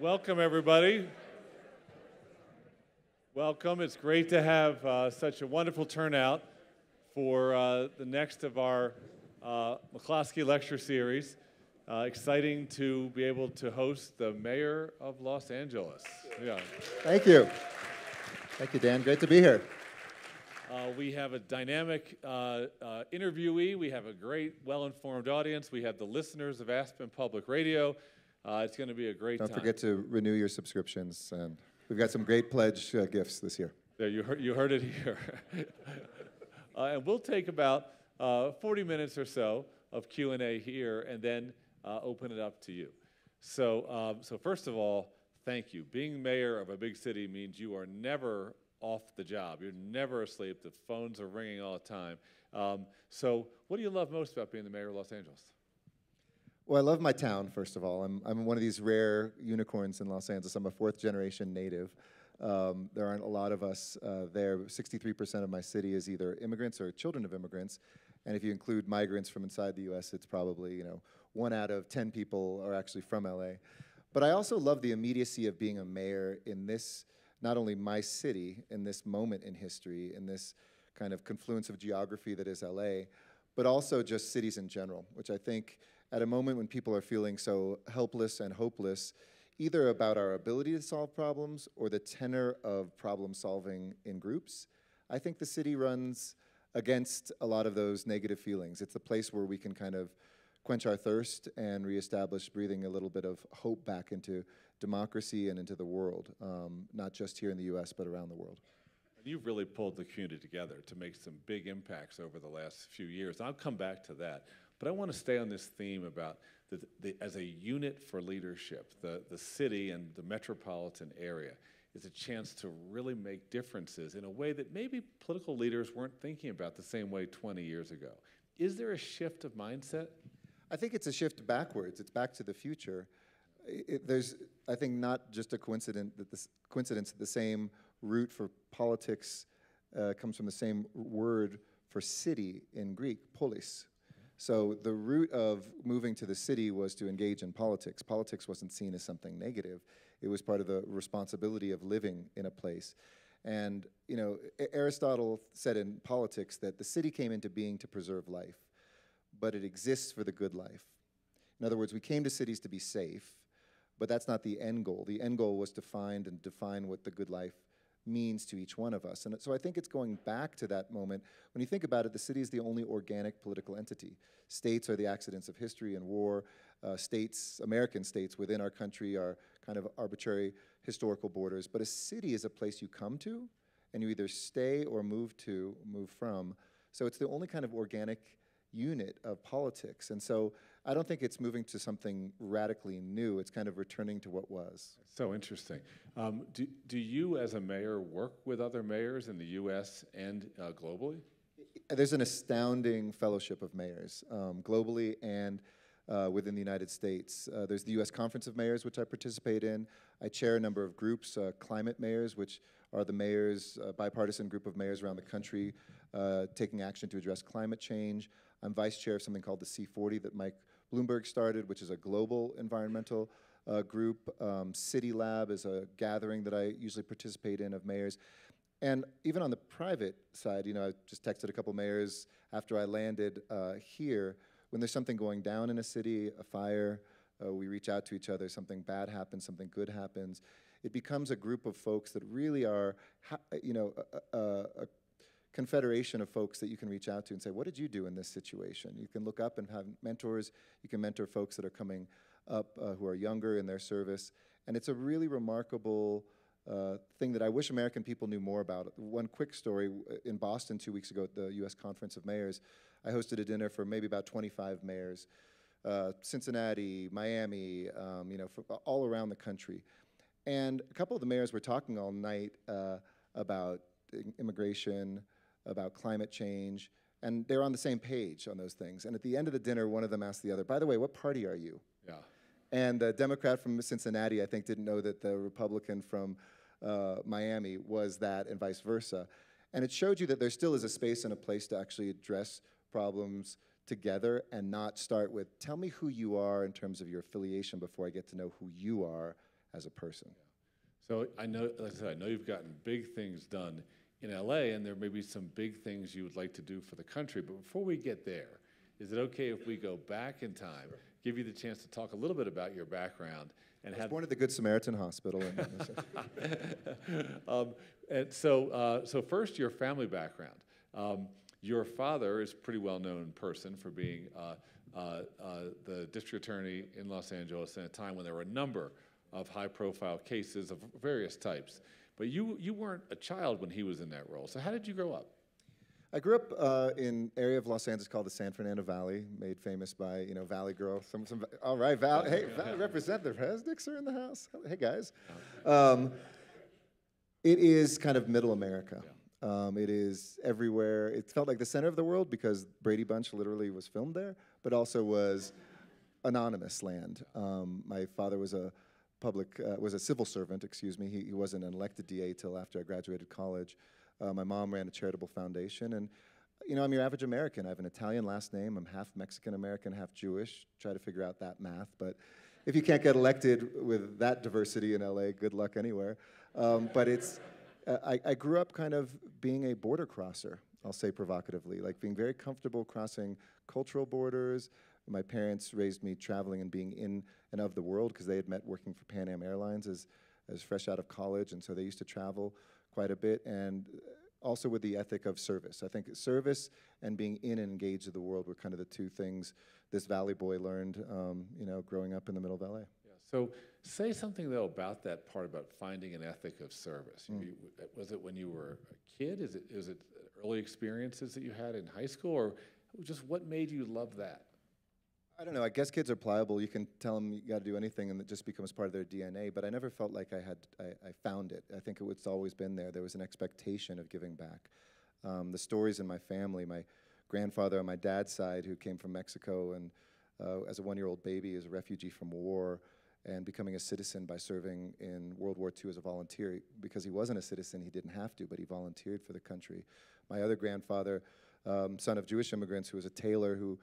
Welcome, everybody. Welcome. It's great to have uh, such a wonderful turnout for uh, the next of our uh, McCloskey Lecture Series. Uh, exciting to be able to host the mayor of Los Angeles. Yeah. Thank you. Thank you, Dan. Great to be here. Uh, we have a dynamic uh, uh, interviewee. We have a great, well-informed audience. We have the listeners of Aspen Public Radio. Uh, it's going to be a great time. Don't time. forget to renew your subscriptions. And we've got some great pledge uh, gifts this year. There, you heard, you heard it here. uh, and we'll take about uh, 40 minutes or so of Q&A here and then uh, open it up to you. So, um, so first of all, thank you. Being mayor of a big city means you are never off the job. You're never asleep. The phones are ringing all the time. Um, so what do you love most about being the mayor of Los Angeles? Well, I love my town, first of all. I'm, I'm one of these rare unicorns in Los Angeles. I'm a fourth generation native. Um, there aren't a lot of us uh, there. 63% of my city is either immigrants or children of immigrants. And if you include migrants from inside the US, it's probably, you know, one out of 10 people are actually from LA. But I also love the immediacy of being a mayor in this, not only my city, in this moment in history, in this kind of confluence of geography that is LA, but also just cities in general, which I think at a moment when people are feeling so helpless and hopeless, either about our ability to solve problems or the tenor of problem solving in groups, I think the city runs against a lot of those negative feelings. It's the place where we can kind of quench our thirst and reestablish breathing a little bit of hope back into democracy and into the world, um, not just here in the US, but around the world. And you've really pulled the community together to make some big impacts over the last few years. I'll come back to that. But I want to stay on this theme about the, the, as a unit for leadership, the, the city and the metropolitan area is a chance to really make differences in a way that maybe political leaders weren't thinking about the same way 20 years ago. Is there a shift of mindset? I think it's a shift backwards. It's back to the future. It, there's, I think, not just a coincidence that this coincidence that the same root for politics uh, comes from the same word for city in Greek, polis. So the root of moving to the city was to engage in politics. Politics wasn't seen as something negative. It was part of the responsibility of living in a place. And you know, Aristotle said in politics that the city came into being to preserve life, but it exists for the good life. In other words, we came to cities to be safe, but that's not the end goal. The end goal was to find and define what the good life means to each one of us. And so I think it's going back to that moment. When you think about it, the city is the only organic political entity. States are the accidents of history and war. Uh, states, American states within our country are kind of arbitrary historical borders. But a city is a place you come to and you either stay or move to, move from. So it's the only kind of organic unit of politics. And so I don't think it's moving to something radically new. It's kind of returning to what was. So interesting. Um, do, do you, as a mayor, work with other mayors in the US and uh, globally? There's an astounding fellowship of mayors um, globally and uh, within the United States. Uh, there's the US Conference of Mayors, which I participate in. I chair a number of groups, uh, climate mayors, which are the mayors, uh, bipartisan group of mayors around the country uh, taking action to address climate change. I'm vice chair of something called the C40 that Mike Bloomberg started, which is a global environmental uh, group. Um, City Lab is a gathering that I usually participate in of mayors. And even on the private side, you know, I just texted a couple mayors after I landed uh, here. When there's something going down in a city, a fire, uh, we reach out to each other, something bad happens, something good happens. It becomes a group of folks that really are, you know, a, a, a confederation of folks that you can reach out to and say, what did you do in this situation? You can look up and have mentors. You can mentor folks that are coming up uh, who are younger in their service. And it's a really remarkable uh, thing that I wish American people knew more about. One quick story, in Boston two weeks ago at the US Conference of Mayors, I hosted a dinner for maybe about 25 mayors. Uh, Cincinnati, Miami, um, you know, all around the country. And a couple of the mayors were talking all night uh, about immigration, about climate change, and they're on the same page on those things. And at the end of the dinner, one of them asked the other, by the way, what party are you? Yeah. And the Democrat from Cincinnati, I think, didn't know that the Republican from uh, Miami was that, and vice versa. And it showed you that there still is a space and a place to actually address problems together and not start with, tell me who you are in terms of your affiliation before I get to know who you are as a person. So I know, like I said, I know you've gotten big things done in LA, and there may be some big things you would like to do for the country. But before we get there, is it okay if we go back in time, give you the chance to talk a little bit about your background, and I was have born at the Good Samaritan Hospital. In, um, and so, uh, so first, your family background. Um, your father is a pretty well-known person for being uh, uh, uh, the district attorney in Los Angeles in a time when there were a number of high-profile cases of various types. But you, you weren't a child when he was in that role. So how did you grow up? I grew up uh, in area of Los Angeles called the San Fernando Valley, made famous by you know Valley Girl. Some, some, all right, Val. Hey, Valley represent the Resnicks are in the house. Hey guys. Um, it is kind of middle America. Um, it is everywhere. It felt like the center of the world because Brady Bunch literally was filmed there, but also was anonymous land. Um, my father was a public uh, was a civil servant. Excuse me. He, he wasn't an elected DA till after I graduated college. Uh, my mom ran a charitable foundation, and you know I'm your average American. I have an Italian last name. I'm half Mexican American, half Jewish. Try to figure out that math, but if you can't get elected with that diversity in LA, good luck anywhere. Um, but it's uh, I, I grew up kind of being a border crosser. I'll say provocatively, like being very comfortable crossing cultural borders. My parents raised me traveling and being in and of the world because they had met working for Pan Am Airlines as, as fresh out of college, and so they used to travel quite a bit, and also with the ethic of service. I think service and being in and engaged with the world were kind of the two things this Valley boy learned, um, you know, growing up in the middle of LA. Yeah. So say something though about that part about finding an ethic of service. Mm. You, was it when you were a kid? Is it is it early experiences that you had in high school, or just what made you love that? I don't know. I guess kids are pliable. You can tell them you got to do anything, and it just becomes part of their DNA. But I never felt like I had I, I found it. I think it's always been there. There was an expectation of giving back. Um, the stories in my family, my grandfather on my dad's side, who came from Mexico and uh, as a one-year-old baby, as a refugee from war, and becoming a citizen by serving in World War II as a volunteer. Because he wasn't a citizen, he didn't have to, but he volunteered for the country. My other grandfather, um, son of Jewish immigrants, who was a tailor who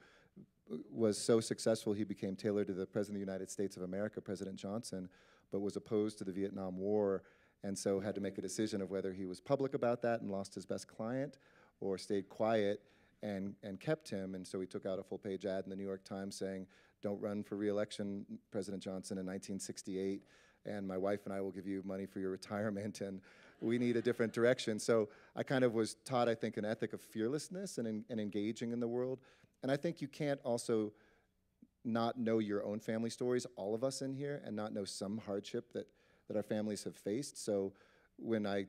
was so successful he became tailor to the President of the United States of America, President Johnson, but was opposed to the Vietnam War and so had to make a decision of whether he was public about that and lost his best client or stayed quiet and, and kept him. And so he took out a full page ad in the New York Times saying, don't run for reelection, President Johnson, in 1968, and my wife and I will give you money for your retirement, and we need a different direction. So I kind of was taught, I think, an ethic of fearlessness and, and engaging in the world. And I think you can't also not know your own family stories, all of us in here, and not know some hardship that, that our families have faced. So when I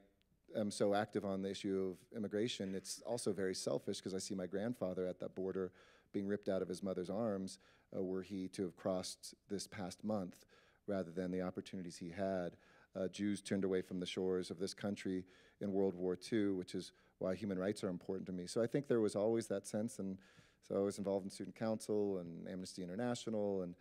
am so active on the issue of immigration, it's also very selfish because I see my grandfather at that border being ripped out of his mother's arms uh, were he to have crossed this past month rather than the opportunities he had. Uh, Jews turned away from the shores of this country in World War II, which is why human rights are important to me. So I think there was always that sense, and so I was involved in student council and Amnesty International and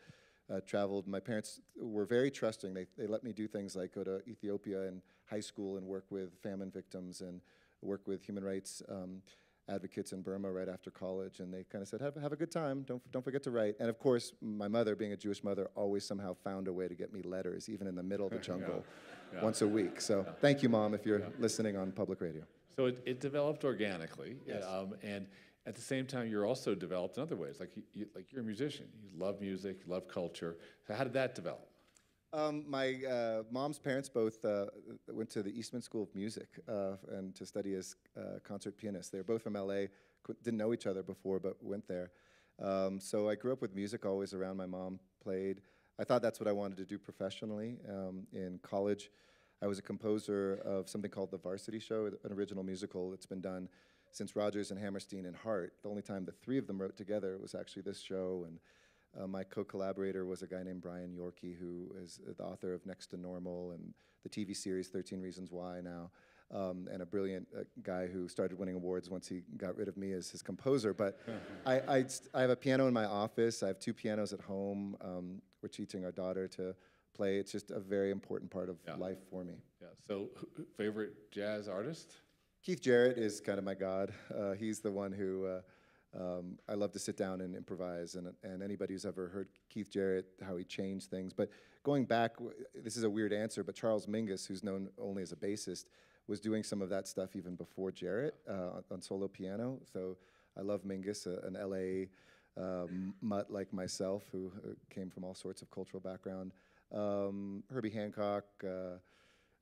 uh, traveled. My parents were very trusting. They, they let me do things like go to Ethiopia in high school and work with famine victims and work with human rights um, advocates in Burma right after college. And they kind of said, have, have a good time. Don't, don't forget to write. And of course, my mother, being a Jewish mother, always somehow found a way to get me letters, even in the middle of the jungle, yeah. Yeah. once a week. So yeah. thank you, Mom, if you're listening on public radio. So it, it developed organically. Yes. Um, and at the same time, you're also developed in other ways. Like, you, you, like you're a musician. You love music, you love culture. So how did that develop? Um, my uh, mom's parents both uh, went to the Eastman School of Music uh, and to study as uh, concert pianists. They're both from LA. Didn't know each other before, but went there. Um, so I grew up with music always around. My mom played. I thought that's what I wanted to do professionally. Um, in college, I was a composer of something called The Varsity Show, an original musical that's been done since Rodgers and Hammerstein and Hart. The only time the three of them wrote together was actually this show. And uh, my co-collaborator was a guy named Brian Yorkey, who is the author of Next to Normal and the TV series 13 Reasons Why now. Um, and a brilliant uh, guy who started winning awards once he got rid of me as his composer. But I, I, I, have a piano in my office. I have two pianos at home. Um, we're teaching our daughter to play. It's just a very important part of yeah. life for me. Yeah. So, favorite jazz artist? Keith Jarrett is kind of my god. Uh, he's the one who uh, um, I love to sit down and improvise. And, and anybody who's ever heard Keith Jarrett, how he changed things. But going back, this is a weird answer, but Charles Mingus, who's known only as a bassist, was doing some of that stuff even before Jarrett uh, on- solo piano. So I love Mingus, an LA um, mutt like myself who uh, came from all sorts of cultural background. Um, Herbie Hancock, uh,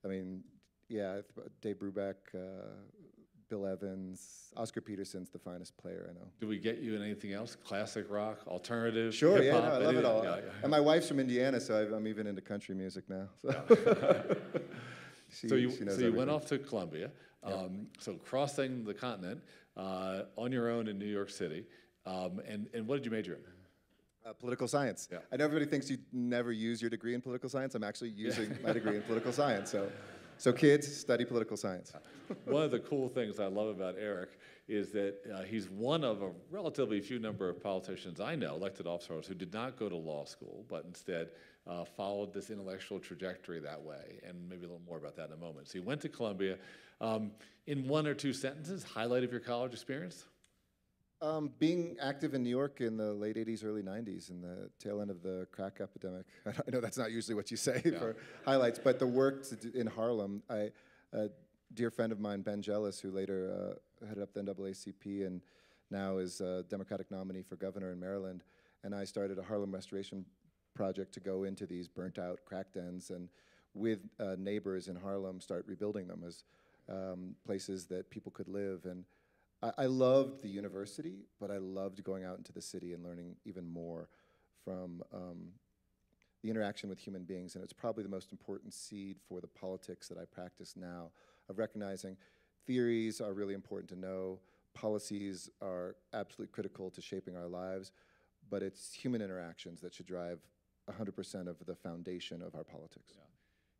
I mean, yeah, Dave Brubeck, uh, Bill Evans, Oscar Peterson's the finest player I know. Do we get you in anything else? Classic rock, alternative, Sure, yeah, no, I love it all. Yeah, yeah. And my wife's from Indiana, so I've, I'm even into country music now. So, She- So you, so you went off to Columbia. Um, So crossing the continent uh, on your own in New York City. Um, and, and what did you major in? Uh, political science. Yeah. I know everybody thinks you never use your degree in political science. I'm actually using my degree in political science. So, so kids, study political science. One of the cool things I love about Eric is that uh, he's one of a relatively few number of politicians I know, elected officers, who did not go to law school, but instead uh, followed this intellectual trajectory that way. And maybe a little more about that in a moment. So you went to Columbia. Um, in one or two sentences, highlight of your college experience? Um, being active in New York in the late 80s, early 90s, in the tail end of the crack epidemic. I know that's not usually what you say for highlights, but the work in Harlem, I, a dear friend of mine, Ben Jealous, who later uh, headed up the NAACP and now is a Democratic nominee for governor in Maryland, and I started a Harlem restoration project to go into these burnt out crack dens and with uh, neighbors in Harlem start rebuilding them as um, places that people could live. And I, I loved the university, but I loved going out into the city and learning even more from um, the interaction with human beings. And it's probably the most important seed for the politics that I practice now of recognizing theories are really important to know, policies are absolutely critical to shaping our lives, but it's human interactions that should drive 100% of the foundation of our politics.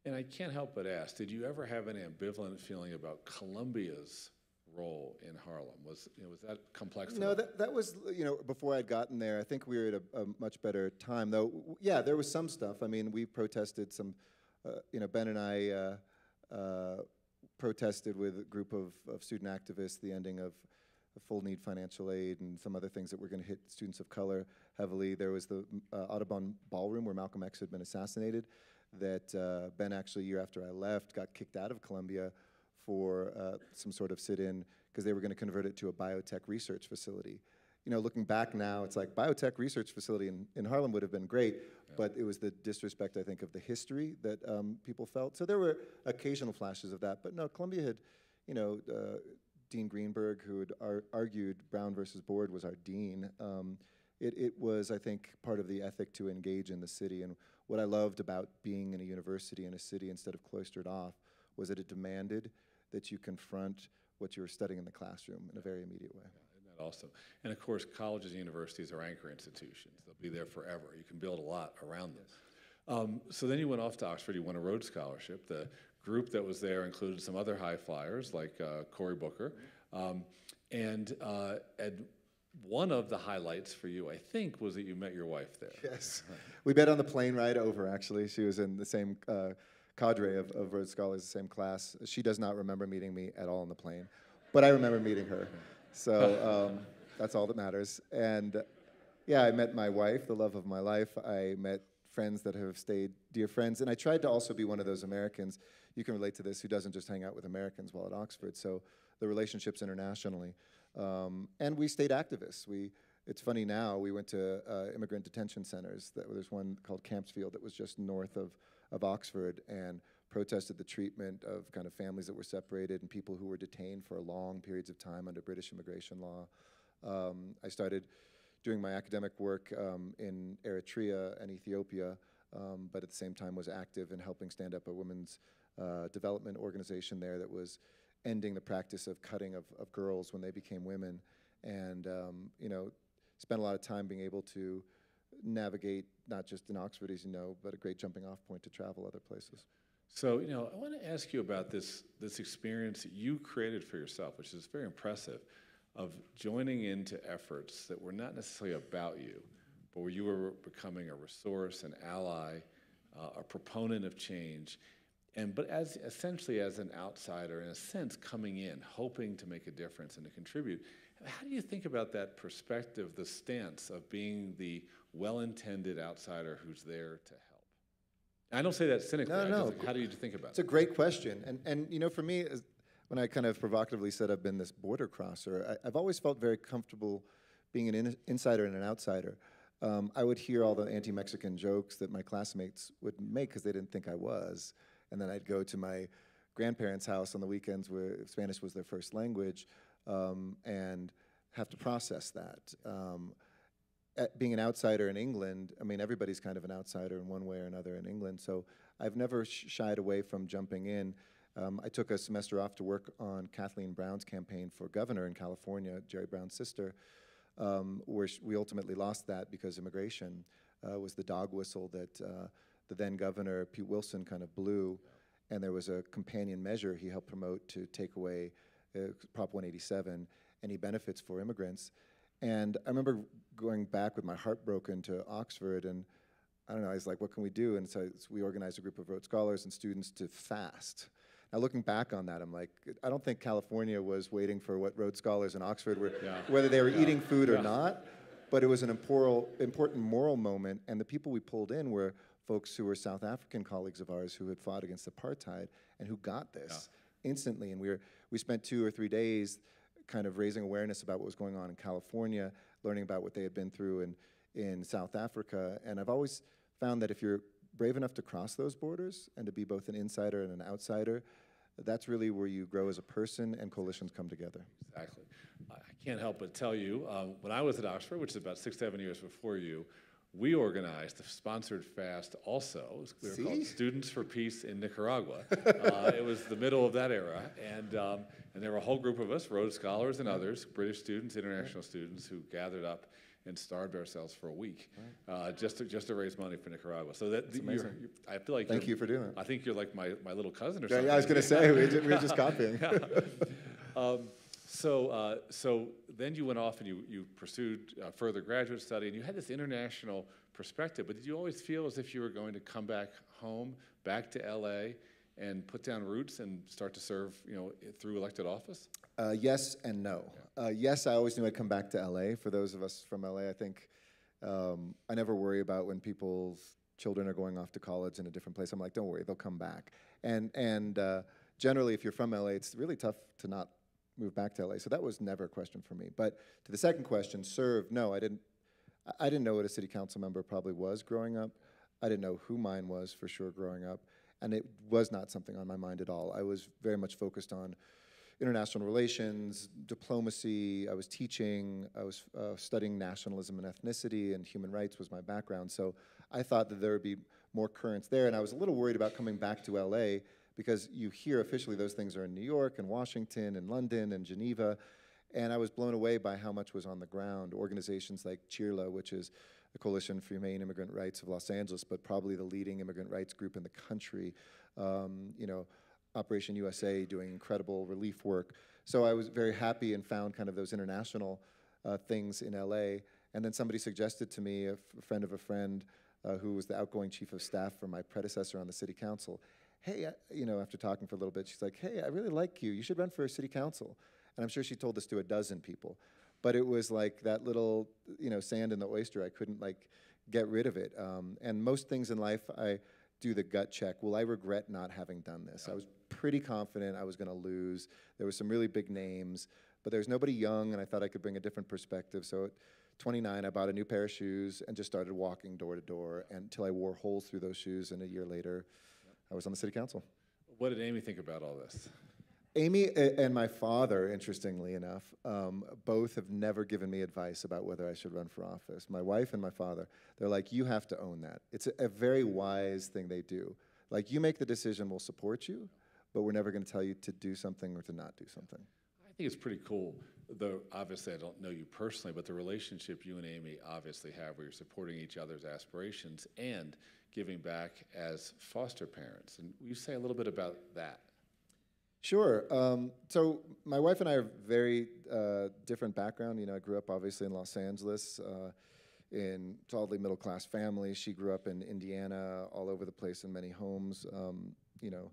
And I can't help but ask, did you ever have an ambivalent feeling about Columbia's role in Harlem? Was, you know, was that complex? No, that, that was, you know, before I'd gotten there. I think we were at a, a much better time, though. Yeah, there was some stuff. I mean, we protested some, uh, you know, Ben and I uh, uh, protested with a group of, of student activists the ending of full need financial aid and some other things that were going to hit students of color heavily. There was the uh, Audubon Ballroom where Malcolm X had been assassinated. That uh, Ben actually, a year after I left, got kicked out of Columbia for uh, some sort of sit-in because they were going to convert it to a biotech research facility. You know, looking back now, it's like biotech research facility in, in Harlem would have been great, but it was the disrespect, I think, of the history that um, people felt. So there were occasional flashes of that, but no, Columbia had, you know, uh, Dean Greenberg, who had ar- argued Brown versus Board was our dean. Um, it, it was, I think, part of the ethic to engage in the city. And what I loved about being in a university in a city instead of cloistered off was that it demanded that you confront what you were studying in the classroom in a very immediate way. Isn't that awesome? And of course, colleges and universities are anchor institutions. They'll be there forever. You can build a lot around them. Um, so then you went off to Oxford. You won a Rhodes Scholarship. The group that was there included some other high flyers like uh, Cory Booker. Um, and, uh, and one of the highlights for you, I think, was that you met your wife there. Yes. We met on the plane ride over, actually. She was in the same uh, cadre of, of Rhodes Scholars, the same class. She does not remember meeting me at all on the plane, but I remember meeting her. So um, that's all that matters. And yeah, I met my wife, the love of my life. I met friends that have stayed dear friends. And I tried to also be one of those Americans, you can relate to this, who doesn't just hang out with Americans while at Oxford. So the relationships internationally. Um, and we stayed activists. We, it's funny now, we went to uh, immigrant detention centers. That, there's one called Campsfield that was just north of, of Oxford and protested the treatment of kind of families that were separated and people who were detained for long periods of time under British immigration law. Um, I started doing my academic work um, in Eritrea and Ethiopia, um, but at the same time was active in helping stand up a women's uh, development organization there that was ending the practice of cutting of, of girls when they became women. And, um, you know, spent a lot of time being able to navigate not just in Oxford, as you know, but a great jumping off point to travel other places. So, you know, I want to ask you about this, this experience that you created for yourself, which is very impressive, of joining into efforts that were not necessarily about you, but where you were becoming a resource, an ally, uh, a proponent of change, and but as essentially as an outsider, in a sense, coming in, hoping to make a difference and to contribute. How do you think about that perspective, the stance of being the well-intended outsider who's there to help? I don't say that cynically. No, no. just- How do you think about It's it? It's a great question, and and you know, for me, when I kind of provocatively said I've been this border crosser, I, I've always felt very comfortable being an in, insider and an outsider. Um, I would hear all the anti-Mexican jokes that my classmates would make because they didn't think I was, and then I'd go to my grandparents' house on the weekends where Spanish was their first language, um, and have to process that. Um, being an outsider in England, I mean, everybody's kind of an outsider in one way or another in England. So I've never sh- shied away from jumping in. Um, I took a semester off to work on Kathleen Brown's campaign for governor in California, Jerry Brown's sister, um, where we ultimately lost that because immigration uh, was the dog whistle that uh, the then governor, Pete Wilson, kind of blew. And there was a companion measure he helped promote to take away uh, Prop 187 any benefits for immigrants. And I remember going back with my heart broken to Oxford, and I don't know, I was like, what can we do? And so we organized a group of Rhodes Scholars and students to fast. Now, looking back on that, I'm like, I don't think California was waiting for what Rhodes Scholars in Oxford were, Yeah. whether they were eating food or Yeah. not, but it was an important, important moral moment. And the people we pulled in were folks who were South African colleagues of ours who had fought against apartheid and who got this instantly. And we, were, we spent two or three days kind of raising awareness about what was going on in California, learning about what they had been through in, in South Africa. And I've always found that if you're brave enough to cross those borders and to be both an insider and an outsider, that's really where you grow as a person and coalitions come together. Exactly. I can't help but tell you, um, when I was at Oxford, which is about six, seven years before you, we organized a sponsored fast also. We were See? called Students for Peace in Nicaragua. uh, it was the middle of that era, and, um, and there were a whole group of us, Rhodes Scholars and others, British students, international students, who gathered up and starved ourselves for a week uh, just, to, just to raise money for Nicaragua. So that you're, amazing. you're- I feel like Thank you're- for doing that. I think you're like my, my little cousin or Yeah, something. yeah, I was going to say, we ju- we were just copying. Um, so, uh, so then you went off and you, you pursued uh, further graduate study, and you had this international perspective. But did you always feel as if you were going to come back home, back to LA, and put down roots and start to serve, you know, through elected office? Uh, yes and no. Uh, yes, I always knew I'd come back to LA. For those of us from LA, I think um, I never worry about when people's children are going off to college in a different place. I'm like, don't worry, they'll come back. And and uh, generally, if you're from LA, it's really tough to not move back to LA. So that was never a question for me. But to the second question, serve? No, I didn't. I- I didn't know what a city council member probably was growing up. I didn't know who mine was for sure growing up, and it was not something on my mind at all. I was very much focused on international relations, diplomacy. I was teaching. I was uh, studying nationalism and ethnicity, and human rights was my background. So I thought that there would be more currents there, and I was a little worried about coming back to LA because you hear officially those things are in New York and Washington and London and Geneva. And I was blown away by how much was on the ground. Organizations like CHIRLA, which is the Coalition for Humane Immigrant Rights of Los Angeles, but probably the leading immigrant rights group in the country. Um, you know, Operation USA doing incredible relief work. So I was very happy and found kind of those international uh, things in LA. And then somebody suggested to me, a, friend of a friend, uh, who was the outgoing chief of staff for my predecessor on the city council, hey, you know, after talking for a little bit, she's like, hey, I really like you. You should run for city council. And I'm sure she told this to a dozen people. But it was like that little, you know, sand in the oyster. I couldn't like get rid of it. Um, and most things in life, I do the gut check. Will I regret not having done this? I was pretty confident I was going to lose. There were some really big names, but there was nobody young, and I thought I could bring a different perspective. So at 29, I bought a new pair of shoes and just started walking door to door until I wore holes through those shoes. And a year later, I was on the city council. What did Amy think about all this? Amy and my father, interestingly enough, um, both have never given me advice about whether I should run for office. My wife and my father, they're like, you have to own that. It's a, a very wise thing they do. Like, you make the decision, we'll support you, but we're never going to tell you to do something or to not do something. I think it's pretty cool. Though obviously I don't know you personally, but the relationship you and Amy obviously have, where you're supporting each other's aspirations and giving back as foster parents. And will you say a little bit about that? Sure. Um, so my wife and I are very uh, different background. You know, I grew up obviously in Los Angeles, uh, in solidly middle class family. She grew up in Indiana, all over the place in many homes. Um, you know,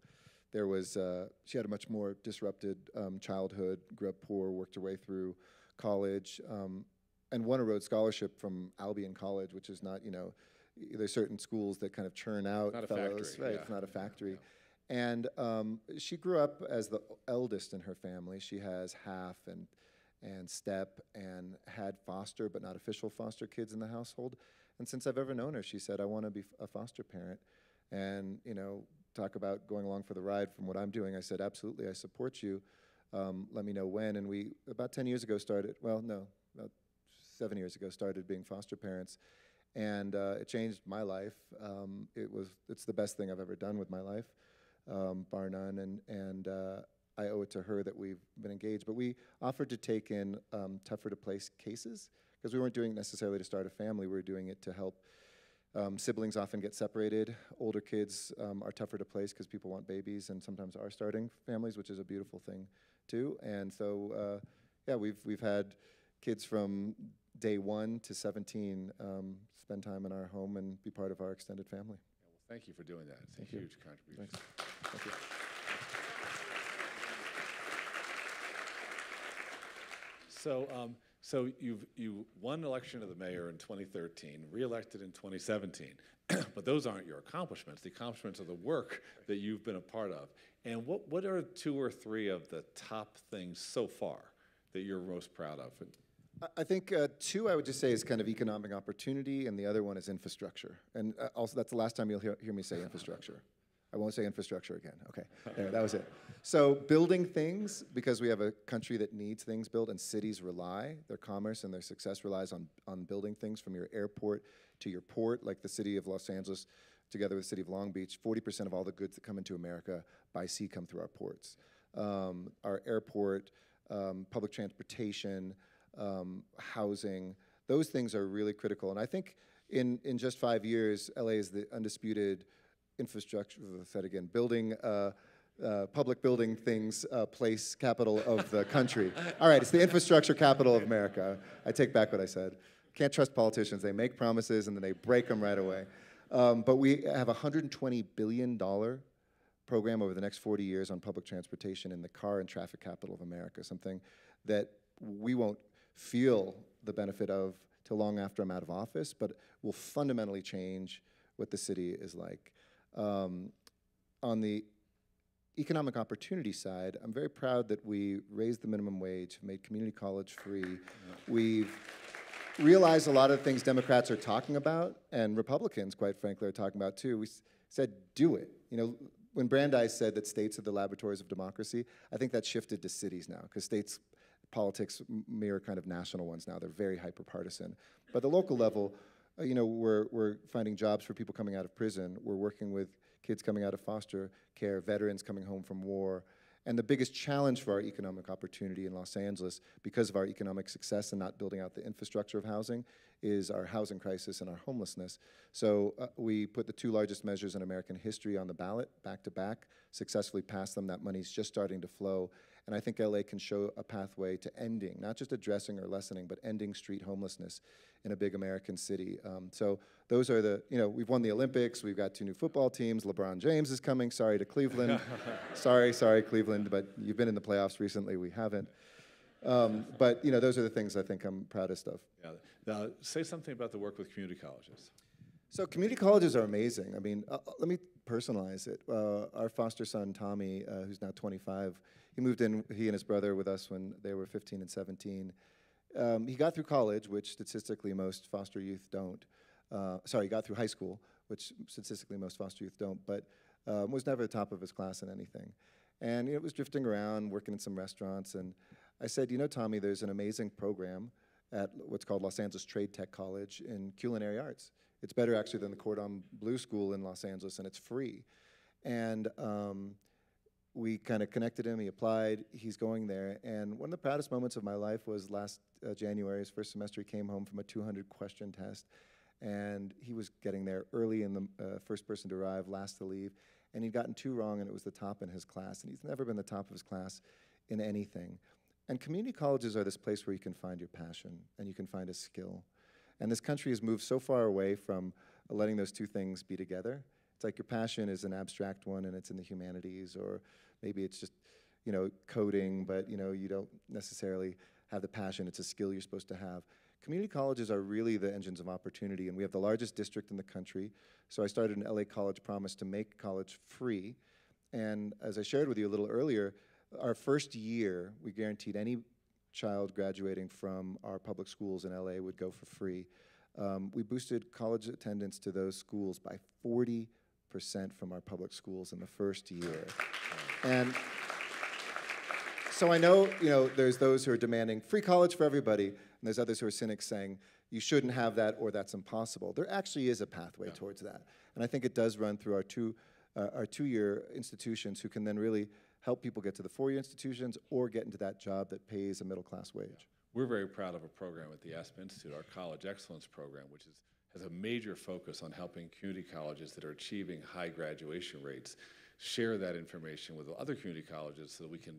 there was uh, she had a much more disrupted um, childhood. Grew up poor, worked her way through college, um, and won a Rhodes Scholarship from Albion College, which is not you know there's certain schools that kind of churn out not a fellows. factory, right, yeah. it's not a factory. And um, she grew up as the eldest in her family. She has half and and step and had foster but not official foster kids in the household. And since I've ever known her, she said, "I want to be a foster parent." And you know, talk about going along for the ride from what I'm doing. I said, "Absolutely, I support you. Um, let me know when." And we about ten years ago started. Well, no, about seven years ago started being foster parents, and uh, it changed my life. Um, it was it's the best thing I've ever done with my life, um, bar none. And and uh, I owe it to her that we've been engaged. But we offered to take in um, tougher to place cases because we weren't doing it necessarily to start a family. We were doing it to help. Um, siblings often get separated. Older kids um, are tougher to place because people want babies and sometimes are starting families, which is a beautiful thing too. And so, uh, yeah, we've we've had kids from day one to 17 um, spend time in our home and be part of our extended family. Well, thank you for doing that. It's a Thank you. huge contribution. Thank you. So, um, so you've you won election of the mayor in 2013, re-elected in 2017, but those aren't your accomplishments. The accomplishments are the work that you've been a part of. And what what are two or three of the top things so far that you're most proud of? I think uh, two, I would just say, is kind of economic opportunity, and the other one is infrastructure. And uh, also, that's the last time you'll hear, hear me say infrastructure. I won't say infrastructure again. Okay, there, that was it. So, building things, because we have a country that needs things built, and cities rely, their commerce and their success relies on, on building things from your airport to your port, like the city of Los Angeles, together with the city of Long Beach. 40% of all the goods that come into America by sea come through our ports. Um, our airport, um, public transportation, um, housing, those things are really critical. And I think in, in just five years, LA is the undisputed infrastructure, said again, building, uh, uh, public building things, uh, place capital of the country. All right, it's the infrastructure capital of America. I take back what I said. Can't trust politicians. They make promises and then they break them right away. Um, but we have a $120 billion program over the next 40 years on public transportation in the car and traffic capital of America, something that we won't feel the benefit of till long after I'm out of office, but will fundamentally change what the city is like. Um, on the economic opportunity side, I'm very proud that we raised the minimum wage, made community college free. We've realized a lot of things Democrats are talking about, and Republicans, quite frankly, are talking about too. We said, do it. You know, when Brandeis said that states are the laboratories of democracy, I think that shifted to cities now, because states politics mirror kind of national ones now. They're very hyper partisan. But the local level, uh, you know, we're, we're finding jobs for people coming out of prison. We're working with kids coming out of foster care, veterans coming home from war. And the biggest challenge for our economic opportunity in Los Angeles, because of our economic success and not building out the infrastructure of housing, is our housing crisis and our homelessness. So uh, we put the two largest measures in American history on the ballot, back to back, successfully passed them. That money's just starting to flow. And I think LA can show a pathway to ending, not just addressing or lessening, but ending street homelessness in a big American city. Um, so those are the, you know, we've won the Olympics, we've got two new football teams, LeBron James is coming, sorry to Cleveland. sorry, sorry, Cleveland, but you've been in the playoffs recently, we haven't. Um, but, you know, those are the things I think I'm proudest of. yeah, now say something about the work with community colleges. So community colleges are amazing. I mean, uh, uh, let me personalize it. Uh, our foster son Tommy, uh, who's now 25, he moved in. He and his brother with us when they were 15 and 17. Um, he got through college, which statistically most foster youth don't. Uh, sorry, he got through high school, which statistically most foster youth don't. But um, was never the top of his class in anything. And you know, was drifting around, working in some restaurants. And I said, you know, Tommy, there's an amazing program at what's called Los Angeles Trade Tech College in culinary arts. It's better actually than the Cordon Bleu School in Los Angeles, and it's free. And um, we kind of connected him. He applied. He's going there. And one of the proudest moments of my life was last uh, January, his first semester. He came home from a 200 question test, and he was getting there early in the uh, first person to arrive, last to leave. And he'd gotten two wrong, and it was the top in his class. And he's never been the top of his class in anything. And community colleges are this place where you can find your passion and you can find a skill. And this country has moved so far away from letting those two things be together. It's like your passion is an abstract one and it's in the humanities, or maybe it's just, you know, coding, but you know, you don't necessarily have the passion. It's a skill you're supposed to have. community colleges are really the engines of opportunity, and we have the largest district in the country. So I started an LA College Promise to make college free. And as I shared with you a little earlier, our first year, we guaranteed any child graduating from our public schools in LA would go for free. Um, we boosted college attendance to those schools by 40% from our public schools in the first year. And so I know, you know, there's those who are demanding free college for everybody, and there's others who are cynics saying you shouldn't have that or that's impossible. There actually is a pathway towards that, and I think it does run through our two, uh, our two-year institutions who can then really help people get to the four-year institutions or get into that job that pays a middle-class wage. We're very proud of a program at the Aspen Institute, our College Excellence Program, which is, has a major focus on helping community colleges that are achieving high graduation rates share that information with other community colleges so that we can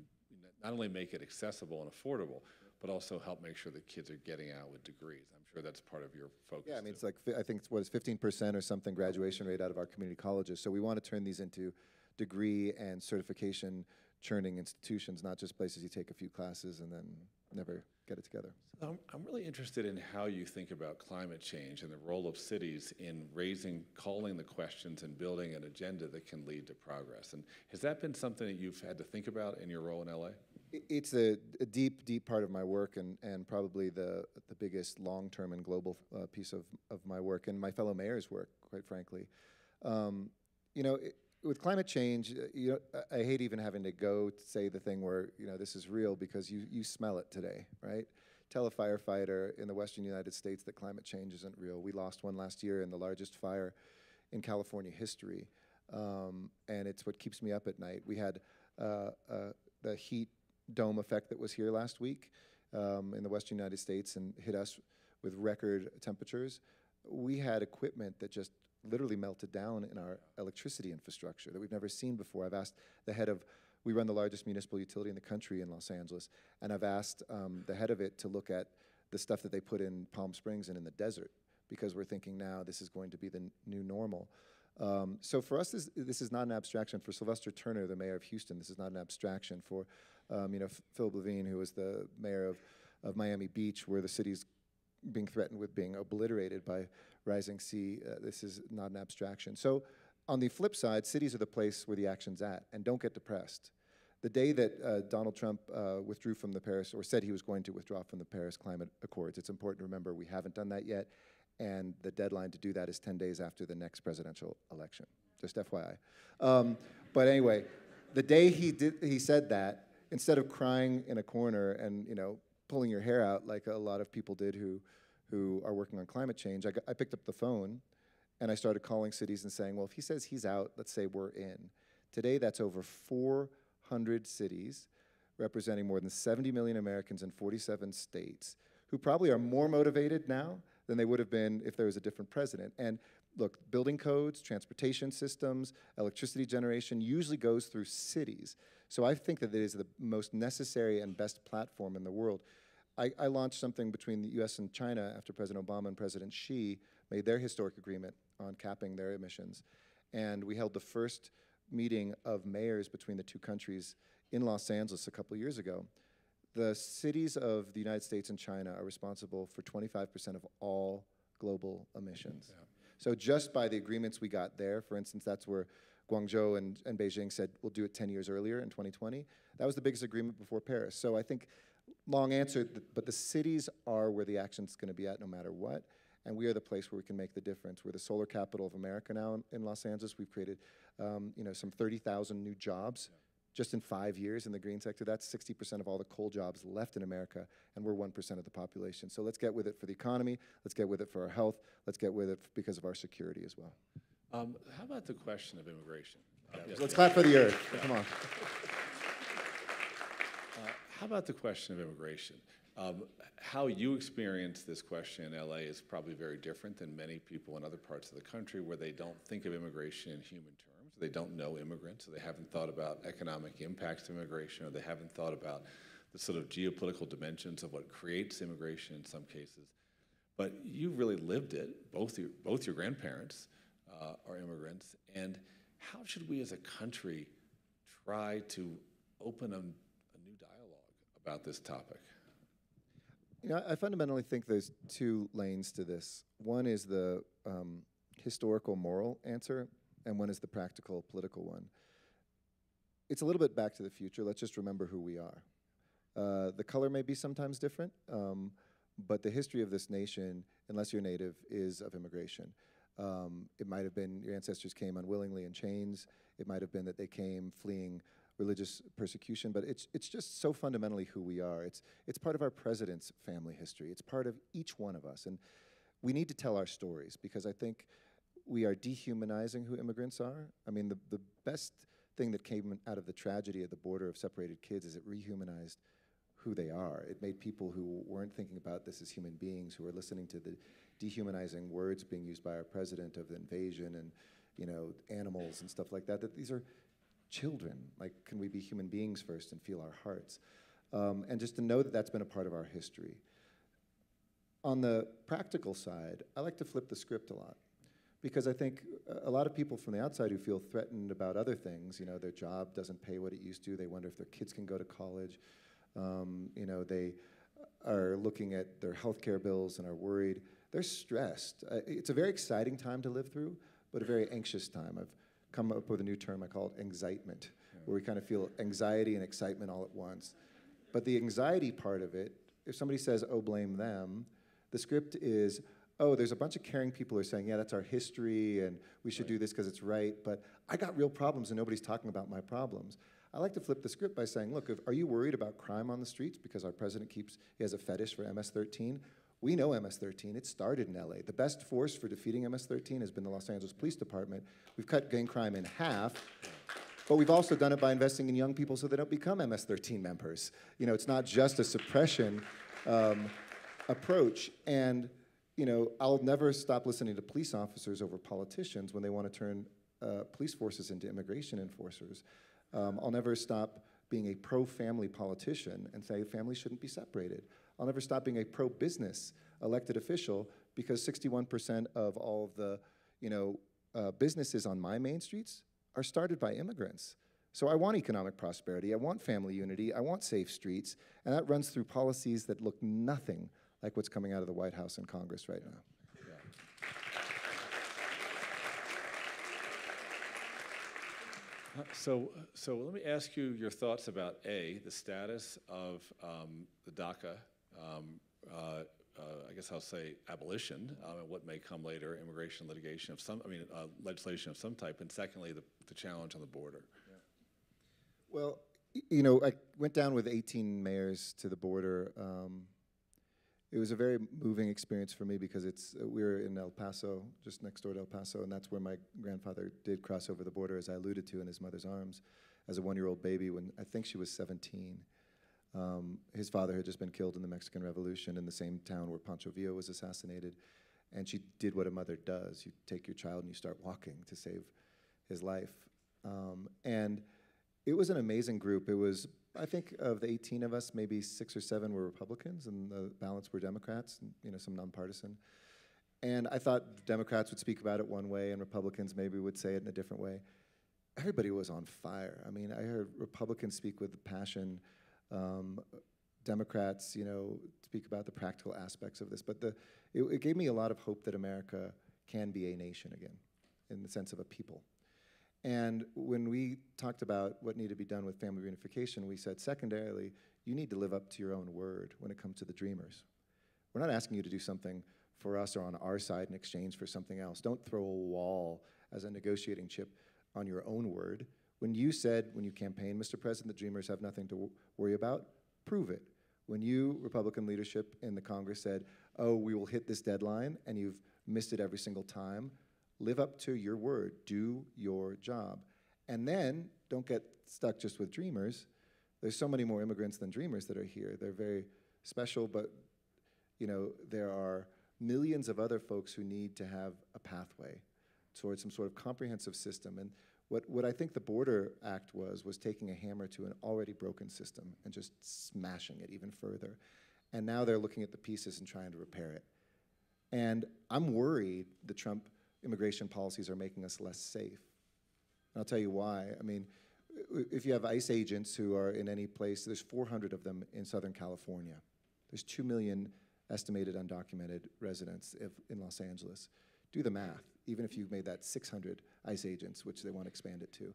not only make it accessible and affordable, but also help make sure that kids are getting out with degrees. I'm sure that's part of your focus. Yeah, I mean, too. it's like, I think it's what is fifteen percent or something graduation rate out of our community colleges. So we want to turn these into degree and certification churning institutions, not just places you take a few classes and then never get it together. I'm, I'm really interested in how you think about climate change and the role of cities in raising, calling the questions and building an agenda that can lead to progress. And has that been something that you've had to think about in your role in LA? It's a, a deep, deep part of my work and, and probably the, the biggest long-term and global uh, piece of, of my work and my fellow mayor's work, quite frankly. Um, you know, i with climate change, uh, you know, I, hate even having to go to say the thing where, you know, this is real because you, you smell it today, right? Tell a firefighter in the western United States that climate change isn't real. We lost one last year in the largest fire in California history. Um, and it's what keeps me up at night. We had uh, uh, the heat dome effect that was here last week um, in the western United States and hit us with record temperatures. We had equipment that just literally melted down in our electricity infrastructure that we've never seen before. I've asked the head of, we run the largest municipal utility in the country in Los Angeles, and I've asked um, the head of it to look at the stuff that they put in Palm Springs and in the desert because we're thinking now this is going to be the new normal. Um, so for us, this, this is not an abstraction. For Sylvester Turner, the mayor of Houston, this is not an abstraction. For um, you know Philip Levine, who was the mayor of, of Miami Beach, where the city's being threatened with being obliterated by rising sea, uh, this is not an abstraction. So on the flip side, cities are the place where the action's at, and don't get depressed. The day that uh, Donald Trump uh, withdrew from the Paris, or said he was going to withdraw from the Paris Climate Accords, it's important to remember we haven't done that yet, and the deadline to do that is 10 days after the next presidential election. Just FYI. Um, but anyway, the day he did, he said that, instead of crying in a corner and you know pulling your hair out like a lot of people did who who are working on climate change, I, got, I picked up the phone and I started calling cities and saying, well, if he says he's out, let's say we're in. Today, that's over 400 cities representing more than 70 million Americans in 47 states who probably are more motivated now than they would have been if there was a different president. And look, building codes, transportation systems, electricity generation usually goes through cities. So I think that it is the most necessary and best platform in the world. I, I launched something between the US and China after President Obama and President Xi made their historic agreement on capping their emissions. And we held the first meeting of mayors between the two countries in Los Angeles a couple of years ago. The cities of the United States and China are responsible for 25% of all global emissions. So just by the agreements we got there, for instance, that's where Guangzhou and, and Beijing said we'll do it 10 years earlier in 2020. That was the biggest agreement before Paris. So I think, long answer, but the cities are where the action's going to be at no matter what. And we are the place where we can make the difference. We're the solar capital of America now in, in Los Angeles. We've created, um, you know, some 30,000 new jobs just in five years in the green sector. That's 60% of all the coal jobs left in America, and we're 1% of the population. So let's get with it for the economy. Let's get with it for our health. Let's get with it because of our security as well. Um, how about the question of immigration? Uh, yes, Let's clap for the earth. Come on. Uh, How about the question of immigration? Um, How you experience this question in LA is probably very different than many people in other parts of the country where they don't think of immigration in human terms. They don't know immigrants, or they haven't thought about economic impacts of immigration, or they haven't thought about the sort of geopolitical dimensions of what creates immigration in some cases. But you really lived it. Both your, both your grandparents uh, are immigrants. And how should we as a country try to open a, a new dialogue about this topic? You know, I fundamentally think there's two lanes to this. One is the um, historical moral answer, and one is the practical political one. It's a little bit back to the future. Let's just remember who we are. Uh, the color may be sometimes different, um, but the history of this nation, unless you're native, is of immigration. Um, it might have been your ancestors came unwillingly in chains. It might have been that they came fleeing religious persecution, but it's, it's just so fundamentally who we are. It's, it's part of our president's family history. It's part of each one of us. And we need to tell our stories because I think we are dehumanizing who immigrants are. I mean, the, the best thing that came out of the tragedy at the border of separated kids is it rehumanized who they are. It made people who weren't thinking about this as human beings, who are listening to the dehumanizing words being used by our president of the invasion and you know animals and stuff like that. That these are children. Like, can we be human beings first and feel our hearts? Um, and just to know that that's been a part of our history. On the practical side, I like to flip the script a lot because I think a lot of people from the outside who feel threatened about other things, you know, their job doesn't pay what it used to, they wonder if their kids can go to college, um, you know, they are looking at their health care bills and are worried. They're stressed. Uh, it's a very exciting time to live through, but a very anxious time. I've come up with a new term I call it anxitement, yeah. where we kind of feel anxiety and excitement all at once. But the anxiety part of it, if somebody says, oh, blame them, the script is, oh, there's a bunch of caring people who are saying, yeah, that's our history and we should right. do this because it's right, but I got real problems and nobody's talking about my problems. I like to flip the script by saying, look, if, are you worried about crime on the streets because our president keeps, he has a fetish for MS 13? We know MS-13. It started in LA. The best force for defeating MS-13 has been the Los Angeles Police Department. We've cut gang crime in half, but we've also done it by investing in young people so they don't become MS-13 members. You know, it's not just a suppression um, approach. And, you know, I'll never stop listening to police officers over politicians when they want to turn uh, police forces into immigration enforcers. Um, I'll never stop being a pro-family politician and say families shouldn't be separated. I'll never stop being a pro-business elected official because 61% of all of the, you know, uh, businesses on my main streets are started by immigrants. So I want economic prosperity, I want family unity, I want safe streets, and that runs through policies that look nothing like what's coming out of the White House and Congress right now. So, so let me ask you your thoughts about A, the status of um, the DACA um, uh, uh, I guess I'll say abolition, uh, and what may come later, immigration litigation of some, I mean, uh, legislation of some type, and secondly, the, the challenge on the border. Yeah. Well, you know, I went down with 18 mayors to the border. Um, it was a very moving experience for me because it's uh, we are in El Paso, just next door to El Paso, and that's where my grandfather did cross over the border, as I alluded to, in his mother's arms as a one-year-old baby when I think she was 17. Um, his father had just been killed in the Mexican Revolution in the same town where Pancho Villa was assassinated. And she did what a mother does. You take your child and you start walking to save his life. Um, and it was an amazing group. It was, I think, of the 18 of us, maybe six or seven were Republicans, and the balance were Democrats, and, you know, some nonpartisan. And I thought Democrats would speak about it one way, and Republicans maybe would say it in a different way. Everybody was on fire. I mean, I heard Republicans speak with passion um, Democrats, you know, speak about the practical aspects of this. But the, it, it, gave me a lot of hope that America can be a nation again, in the sense of a people. And when we talked about what needed to be done with family reunification, we said, secondarily, you need to live up to your own word when it comes to the dreamers. We're not asking you to do something for us or on our side in exchange for something else. Don't throw a wall as a negotiating chip on your own word. When you said, when you campaigned, Mr. President, the Dreamers have nothing to worry about, prove it. When you, Republican leadership in the Congress, said, oh, we will hit this deadline, and you've missed it every single time, live up to your word. Do your job. And then don't get stuck just with Dreamers. There's so many more immigrants than Dreamers that are here. They're very special, but you know, there are millions of other folks who need to have a pathway towards some sort of comprehensive system. And what, what I think the Border Act was, was taking a hammer to an already broken system and just smashing it even further. And now they're looking at the pieces and trying to repair it. And I'm worried the Trump immigration policies are making us less safe. And I'll tell you why. I mean, if you have ICE agents who are in any place, there's 400 of them in Southern California. There's 2 million estimated undocumented residents if, in Los Angeles. Do the math, even if you've made that 600 ICE agents, which they want to expand it to.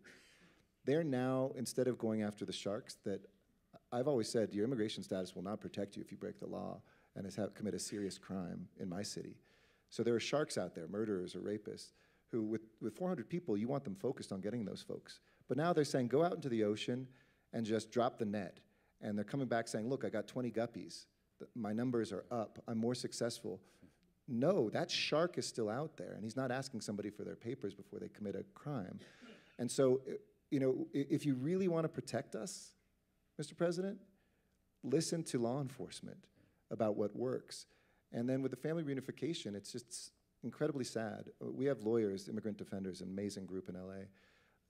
They're now, instead of going after the sharks that I've always said, your immigration status will not protect you if you break the law and has have, commit a serious crime in my city. So there are sharks out there, murderers or rapists, who with, with 400 people, you want them focused on getting those folks. But now they're saying, go out into the ocean and just drop the net. And they're coming back saying, look, I got 20 guppies. My numbers are up. I'm more successful. No, that shark is still out there, and he's not asking somebody for their papers before they commit a crime. And so, you know, if you really want to protect us, Mr. President, listen to law enforcement about what works. And then with the family reunification, it's just incredibly sad. Uh, we have lawyers, immigrant defenders, an amazing group in LA,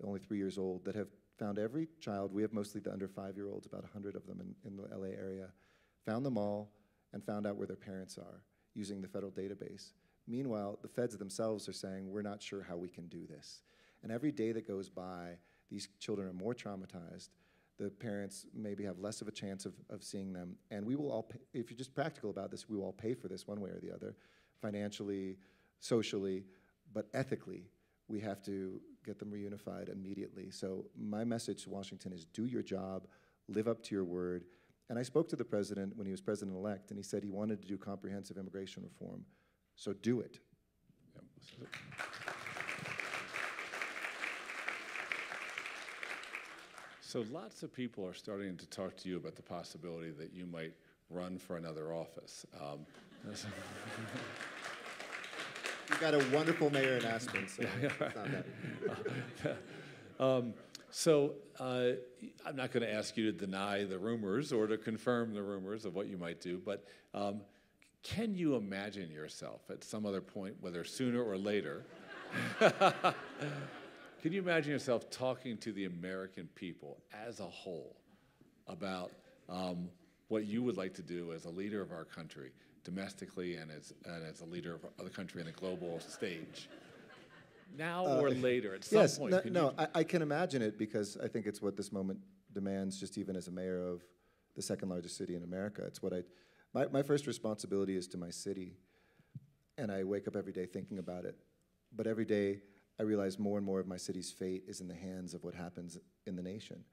only three years old, that have found every child. We have mostly the under five year olds, about 100 of them in, in the LA area, found them all, and found out where their parents are using the federal database. Meanwhile, the feds themselves are saying, we're not sure how we can do this. And every day that goes by, these children are more traumatized the parents maybe have less of a chance of, of seeing them. And we will all, pay, if you're just practical about this, we will all pay for this one way or the other, financially, socially, but ethically, we have to get them reunified immediately. So my message to Washington is do your job, live up to your word. And I spoke to the president when he was president-elect, and he said he wanted to do comprehensive immigration reform. So do it. Yep. So lots of people are starting to talk to you about the possibility that you might run for another office. Um, You've got a wonderful mayor in Aspen, so um, so uh, I'm not going to ask you to deny the rumors or to confirm the rumors of what you might do, but um, can you imagine yourself at some other point, whether sooner or later, Can you imagine yourself talking to the American people as a whole about um, what you would like to do as a leader of our country, domestically and as, and as a leader of the country on a global stage? Now uh, or later, at some yes, point? No, no I, I can imagine it because I think it's what this moment demands, just even as a mayor of the second largest city in America. It's what I, my, my first responsibility is to my city, and I wake up every day thinking about it. But every day, I realize more and more of my city's fate is in the hands of what happens in the nation.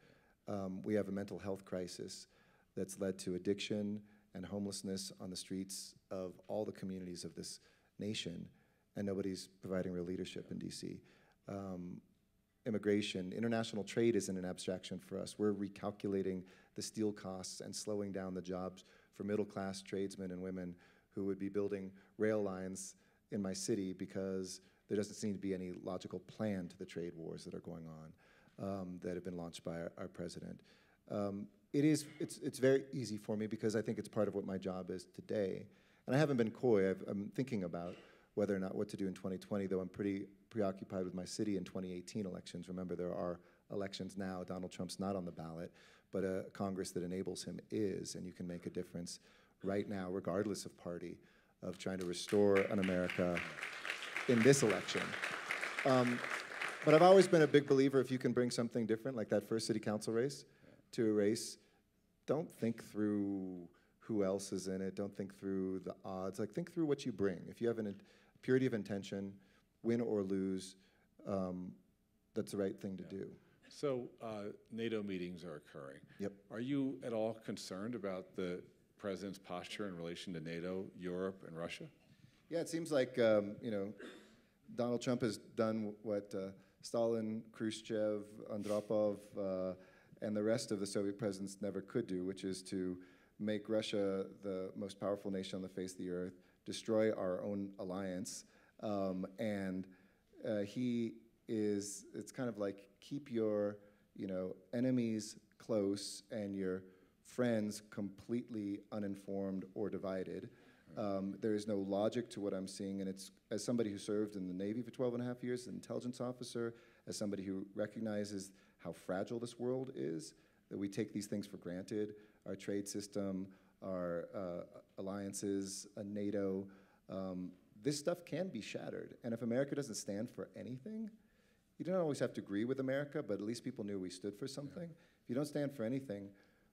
Um, we have a mental health crisis that's led to addiction and homelessness on the streets of all the communities of this nation, and nobody's providing real leadership in DC. Um, immigration, international trade isn't an abstraction for us. We're recalculating the steel costs and slowing down the jobs for middle class tradesmen and women who would be building rail lines in my city because there doesn't seem to be any logical plan to the trade wars that are going on um, that have been launched by our, our president. Um, it is, it's, it's very easy for me because I think it's part of what my job is today. And I haven't been coy. i am thinking about whether or not what to do in 2020, though I'm pretty preoccupied with my city in 2018 elections. Remember, there are elections now. Donald Trump's not on the ballot, but a Congress that enables him is, and you can make a difference right now, regardless of party, of trying to restore an America in this election. Um, but I've always been a big believer if you can bring something different, like that first city council race, to a race, don't think through who else is in it, don't think through the odds, like think through what you bring. If you have a purity of intention, win or lose, um, that's the right thing to yeah. do. So uh, NATO meetings are occurring. Yep. Are you at all concerned about the president's posture in relation to NATO, Europe, and Russia? Yeah, it seems like um, you know Donald Trump has done what uh, Stalin, Khrushchev, Andropov, uh, and the rest of the Soviet presidents never could do, which is to make Russia the most powerful nation on the face of the earth, destroy our own alliance, um, and uh, he is. It's kind of like keep your you know enemies close and your friends completely uninformed or divided. Um, there is no logic to what I'm seeing, and it's as somebody who served in the Navy for 12 and a half years, as an intelligence officer, as somebody who recognizes how fragile this world is, that we take these things for granted, our trade system, our uh, alliances, uh, NATO, um, this stuff can be shattered. And if America doesn't stand for anything, you don't always have to agree with America, but at least people knew we stood for something. Yeah. If you don't stand for anything,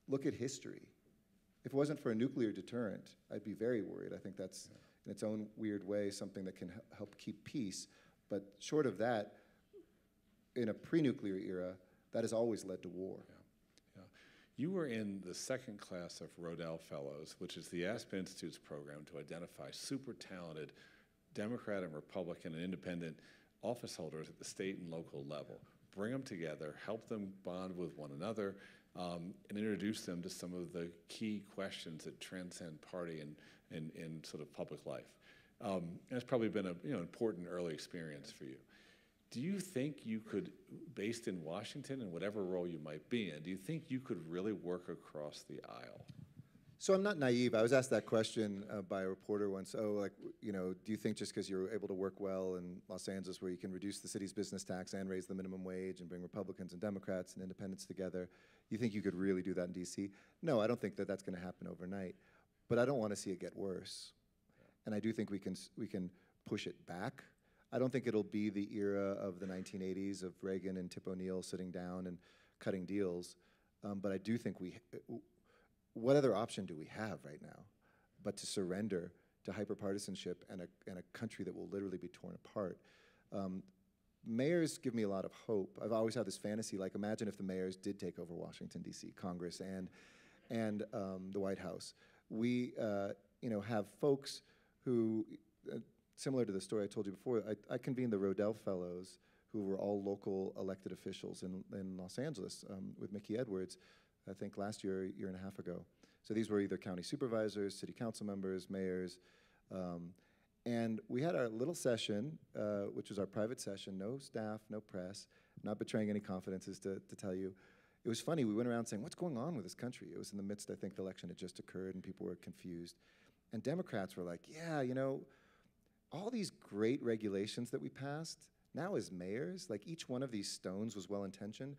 look at history. If it wasn't for a nuclear deterrent, I'd be very worried. I think that's, in its own weird way, something that can hel- help keep peace. But short of that, in a pre-nuclear era, that has always led to war. Yeah. You were in the second class of Rodel Fellows, which is the Aspen Institute's program to identify super talented Democrat and Republican and independent office holders at the state and local level. Bring them together, help them bond with one another, um, and introduce them to some of the key questions that transcend party and, sort of public life. Um, it's probably been a you know, important early experience for you. Do you think you could, based in Washington and whatever role you might be in, do you think you could really work across the aisle? So I'm not naive. I was asked that question uh, by a reporter once. Oh, like, you know, do you think just because you're able to work well in Los Angeles, where you can reduce the city's business tax and raise the minimum wage and bring Republicans and Democrats and independents together, you think you could really do that in D.C.? No, I don't think that that's going to happen overnight. But I don't want to see it get worse. And I do think we can we can push it back. I don't think it'll be the era of the 1980s of Reagan and Tip O'Neill sitting down and cutting deals. Um, but I do think we what other option do we have right now but to surrender to hyperpartisanship and a, and a country that will literally be torn apart? Um, mayors give me a lot of hope. I've always had this fantasy, like imagine if the mayors did take over Washington D.C., Congress, and and um, the White House. We, uh, you know, have folks who, uh, similar to the story I told you before, I, I convened the Rodel Fellows, who were all local elected officials in, in Los Angeles um, with Mickey Edwards, I think last year, year and a half ago. So these were either county supervisors, city council members, mayors. Um, and we had our little session, uh, which was our private session, no staff, no press, not betraying any confidences to, to tell you. It was funny, we went around saying, what's going on with this country? It was in the midst, I think the election had just occurred and people were confused. And Democrats were like, yeah, you know, all these great regulations that we passed, now as mayors, like each one of these stones was well intentioned,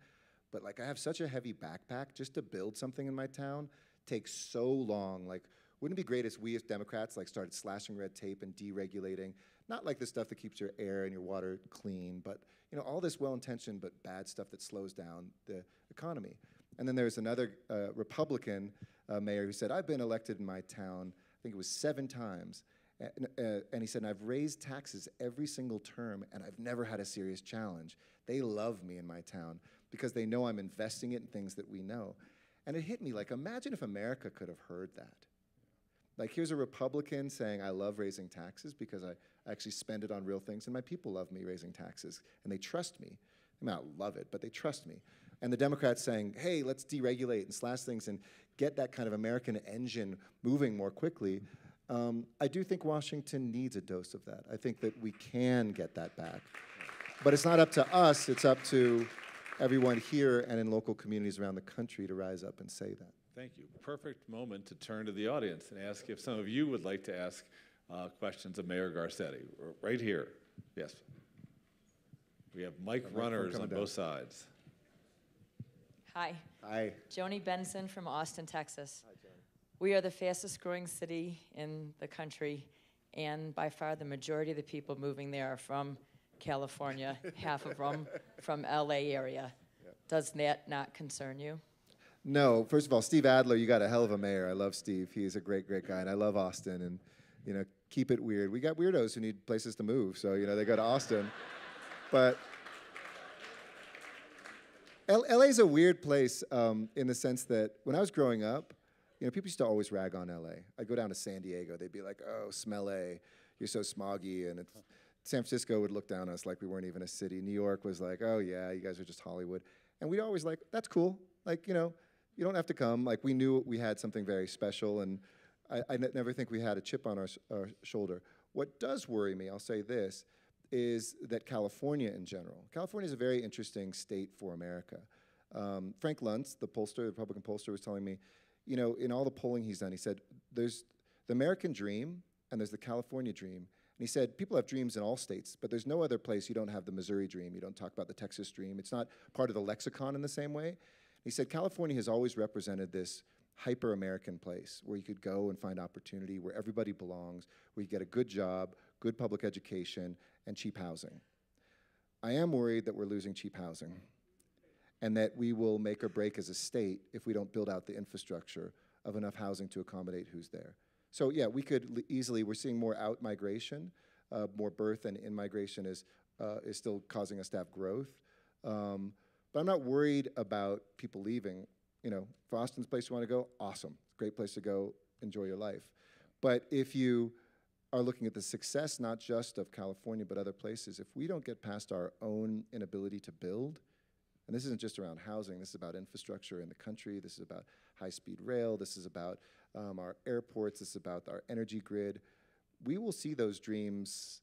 but like I have such a heavy backpack just to build something in my town takes so long. Like, wouldn't it be great if we as Democrats like started slashing red tape and deregulating, not like the stuff that keeps your air and your water clean, but you know all this well-intentioned but bad stuff that slows down the economy. And then there's another uh, Republican uh, mayor who said, "I've been elected in my town. I think it was seven times." And, uh, and he said, I've raised taxes every single term, and I've never had a serious challenge. They love me in my town because they know I'm investing it in things that we know. And it hit me like, imagine if America could have heard that. Like, here's a Republican saying, I love raising taxes because I actually spend it on real things, and my people love me raising taxes, and they trust me. They may not love it, but they trust me. And the Democrats saying, hey, let's deregulate and slash things and get that kind of American engine moving more quickly. Um, I do think Washington needs a dose of that. I think that we can get that back. But it's not up to us, it's up to everyone here and in local communities around the country to rise up and say that. Thank you. Perfect moment to turn to the audience and ask if some of you would like to ask uh, questions of Mayor Garcetti. Right here. Yes. We have mic microphone runners on coming down. both sides. Hi, Aye. Joni Benson from Austin, Texas. We are the fastest growing city in the country, and by far the majority of the people moving there are from California, half of them from LA area. Does that not concern you? No, first of all, Steve Adler, you got a hell of a mayor. I love Steve. He's a great, great guy, and I love Austin. And you know, keep it weird. We got weirdos who need places to move, so you know they go to Austin. But L- LA's a weird place um, in the sense that when I was growing up, you know, people used to always rag on LA. I'd go down to San Diego, they'd be like, "Oh, smell A, you're so smoggy," and San Francisco would look down on us like we weren't even a city. New York was like, "Oh yeah, you guys are just Hollywood," and we'd always like, "That's cool." Like you know, you don't have to come. Like we knew we had something very special, and I, I ne- never think we had a chip on our, our shoulder. What does worry me, I'll say this, is that California in general. California is a very interesting state for America. Um, Frank Luntz, the pollster, the Republican pollster, was telling me, you know, in all the polling he's done, he said there's the American dream and there's the California dream. And he said people have dreams in all states, but there's no other place you don't have the Missouri dream. You don't talk about the Texas dream. It's not part of the lexicon in the same way. He said California has always represented this hyper American place where you could go and find opportunity, where everybody belongs, where you get a good job, good public education, and cheap housing. I am worried that we're losing cheap housing and that we will make or break as a state if we don't build out the infrastructure of enough housing to accommodate who's there. So yeah, we could easily, we're seeing more out migration, uh, more birth and in migration is, uh, is still causing us to have growth. Um, but I'm not worried about people leaving. You know, if Austin's place you want to go, awesome. Great place to go, enjoy your life. But if you are looking at the success not just of California but other places, if we don't get past our own inability to build, and this isn't just around housing, this is about infrastructure in the country, this is about high speed rail, this is about um, our airports, this is about our energy grid, we will see those dreams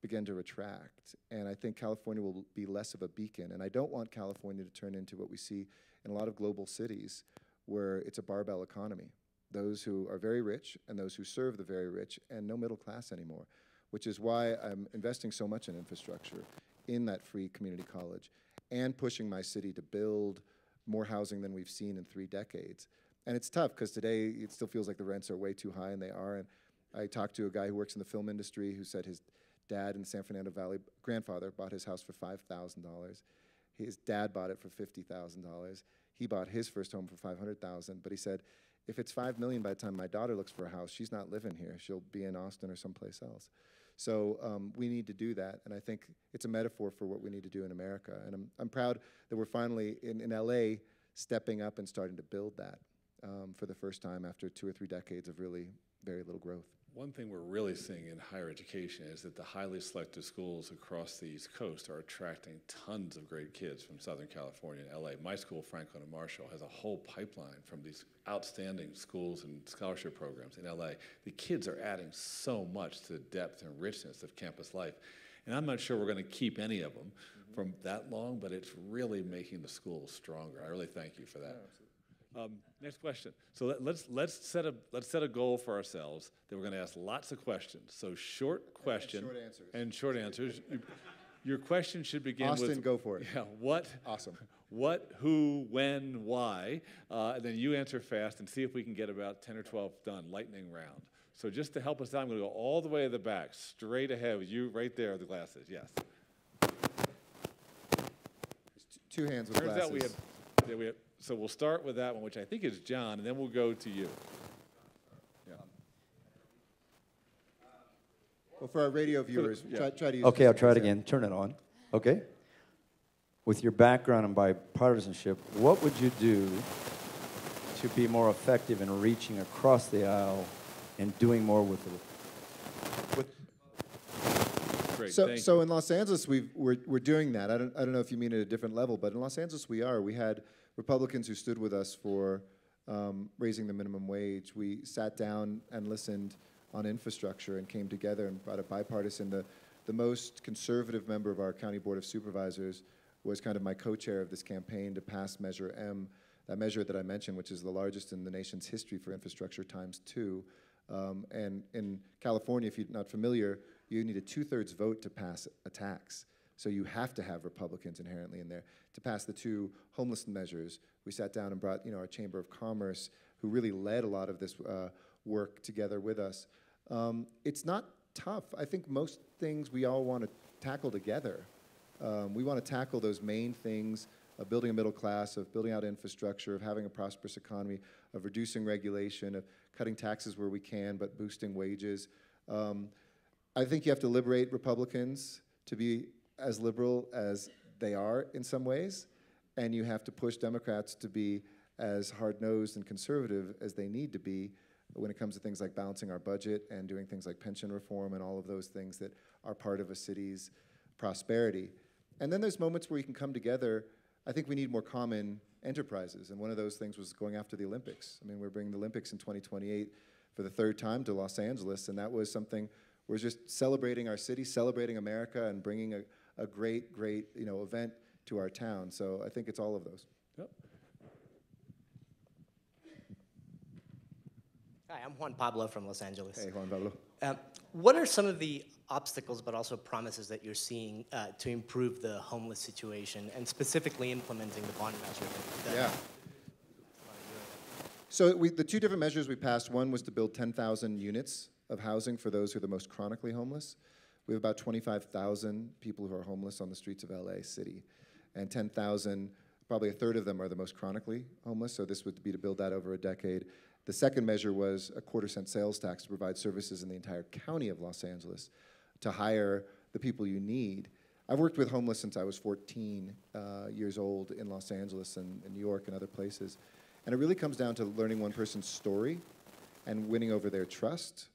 begin to retract. And I think California will be less of a beacon. And I don't want California to turn into what we see in a lot of global cities where it's a barbell economy. Those who are very rich and those who serve the very rich, and no middle class anymore, which is why I'm investing so much in infrastructure in that free community college and pushing my city to build more housing than we've seen in three decades. And it's tough because today it still feels like the rents are way too high, and they are. And I talked to a guy who works in the film industry who said his dad in San Fernando Valley, grandfather, bought his house for $5,000. His dad bought it for $50,000. He bought his first home for 500,000, but he said if it's five million by the time my daughter looks for a house, she's not living here. She'll be in Austin or someplace else. So um, we need to do that, and I think it's a metaphor for what we need to do in America. And I'm, I'm proud that we're finally in, in LA stepping up and starting to build that um, for the first time after two or three decades of really very little growth. One thing we're really seeing in higher education is that the highly selective schools across the East Coast are attracting tons of great kids from Southern California and LA. My school, Franklin and Marshall, has a whole pipeline from these outstanding schools and scholarship programs in LA. The kids are adding so much to the depth and richness of campus life. And I'm not sure we're going to keep any of them mm-hmm. from that long, but it's really making the schools stronger. I really thank you for that. Yeah, um, next question. So let, us let's, let's set a let's set a goal for ourselves that we're going to ask lots of questions. So short question and, short answers. And short answers. Your question should begin Austin, with Austin. go for it. Yeah. What? Awesome. What? Who? When? Why? Uh, and then you answer fast and see if we can get about ten or twelve done. Lightning round. So just to help us out, I'm going to go all the way to the back, straight ahead with you, right there, with the glasses. Yes. Two hands with Turns glasses. Turns out we have, yeah, we have so we'll start with that one, which I think is John, and then we'll go to you. Yeah. Well, for our radio viewers, yeah. try, try, to use Okay, I'll try it again. Turn it on. Okay. With your background in bipartisanship, what would you do to be more effective in reaching across the aisle and doing more with the with Great, so, so in Los Angeles, we we're, we're doing that. I don't, I don't know if you mean at a different level, but in Los Angeles, we are. We had Republicans who stood with us for um, raising the minimum wage. We sat down and listened on infrastructure and came together and brought a bipartisan. The, the most conservative member of our county board of supervisors was kind of my co-chair of this campaign to pass Measure M, that measure that I mentioned, which is the largest in the nation's history for infrastructure times two. Um, and in California, if you're not familiar, you need a two-thirds vote to pass a tax. So you have to have Republicans inherently in there to pass the two homeless measures. We sat down and brought, you know, our Chamber of Commerce, who really led a lot of this uh, work together with us. Um, it's not tough. I think most things we all want to tackle together. Um, we want to tackle those main things of building a middle class, of building out infrastructure, of having a prosperous economy, of reducing regulation, of cutting taxes where we can, but boosting wages. Um, I think you have to liberate Republicans to be as liberal as they are in some ways, and you have to push Democrats to be as hard nosed and conservative as they need to be when it comes to things like balancing our budget and doing things like pension reform and all of those things that are part of a city's prosperity. And then there's moments where you can come together. I think we need more common enterprises, and one of those things was going after the Olympics. I mean, we're bringing the Olympics in 2028 for the third time to Los Angeles, and that was something we're just celebrating our city, celebrating America, and bringing a, a great, great you know, event to our town. So I think it's all of those. Yep. Hi, I'm Juan Pablo from Los Angeles. Hey, Juan Pablo. Um, what are some of the obstacles, but also promises that you're seeing uh, to improve the homeless situation, and specifically implementing the bond measure? That, yeah. So we, the two different measures we passed, one was to build 10,000 units of housing for those who are the most chronically homeless. We have about 25,000 people who are homeless on the streets of LA City, and 10,000, probably a third of them are the most chronically homeless. So this would be to build that over a decade. The second measure was a quarter cent sales tax to provide services in the entire county of Los Angeles to hire the people you need. I've worked with homeless since I was 14 uh, years old in Los Angeles and, and New York and other places. And it really comes down to learning one person's story and winning over their trust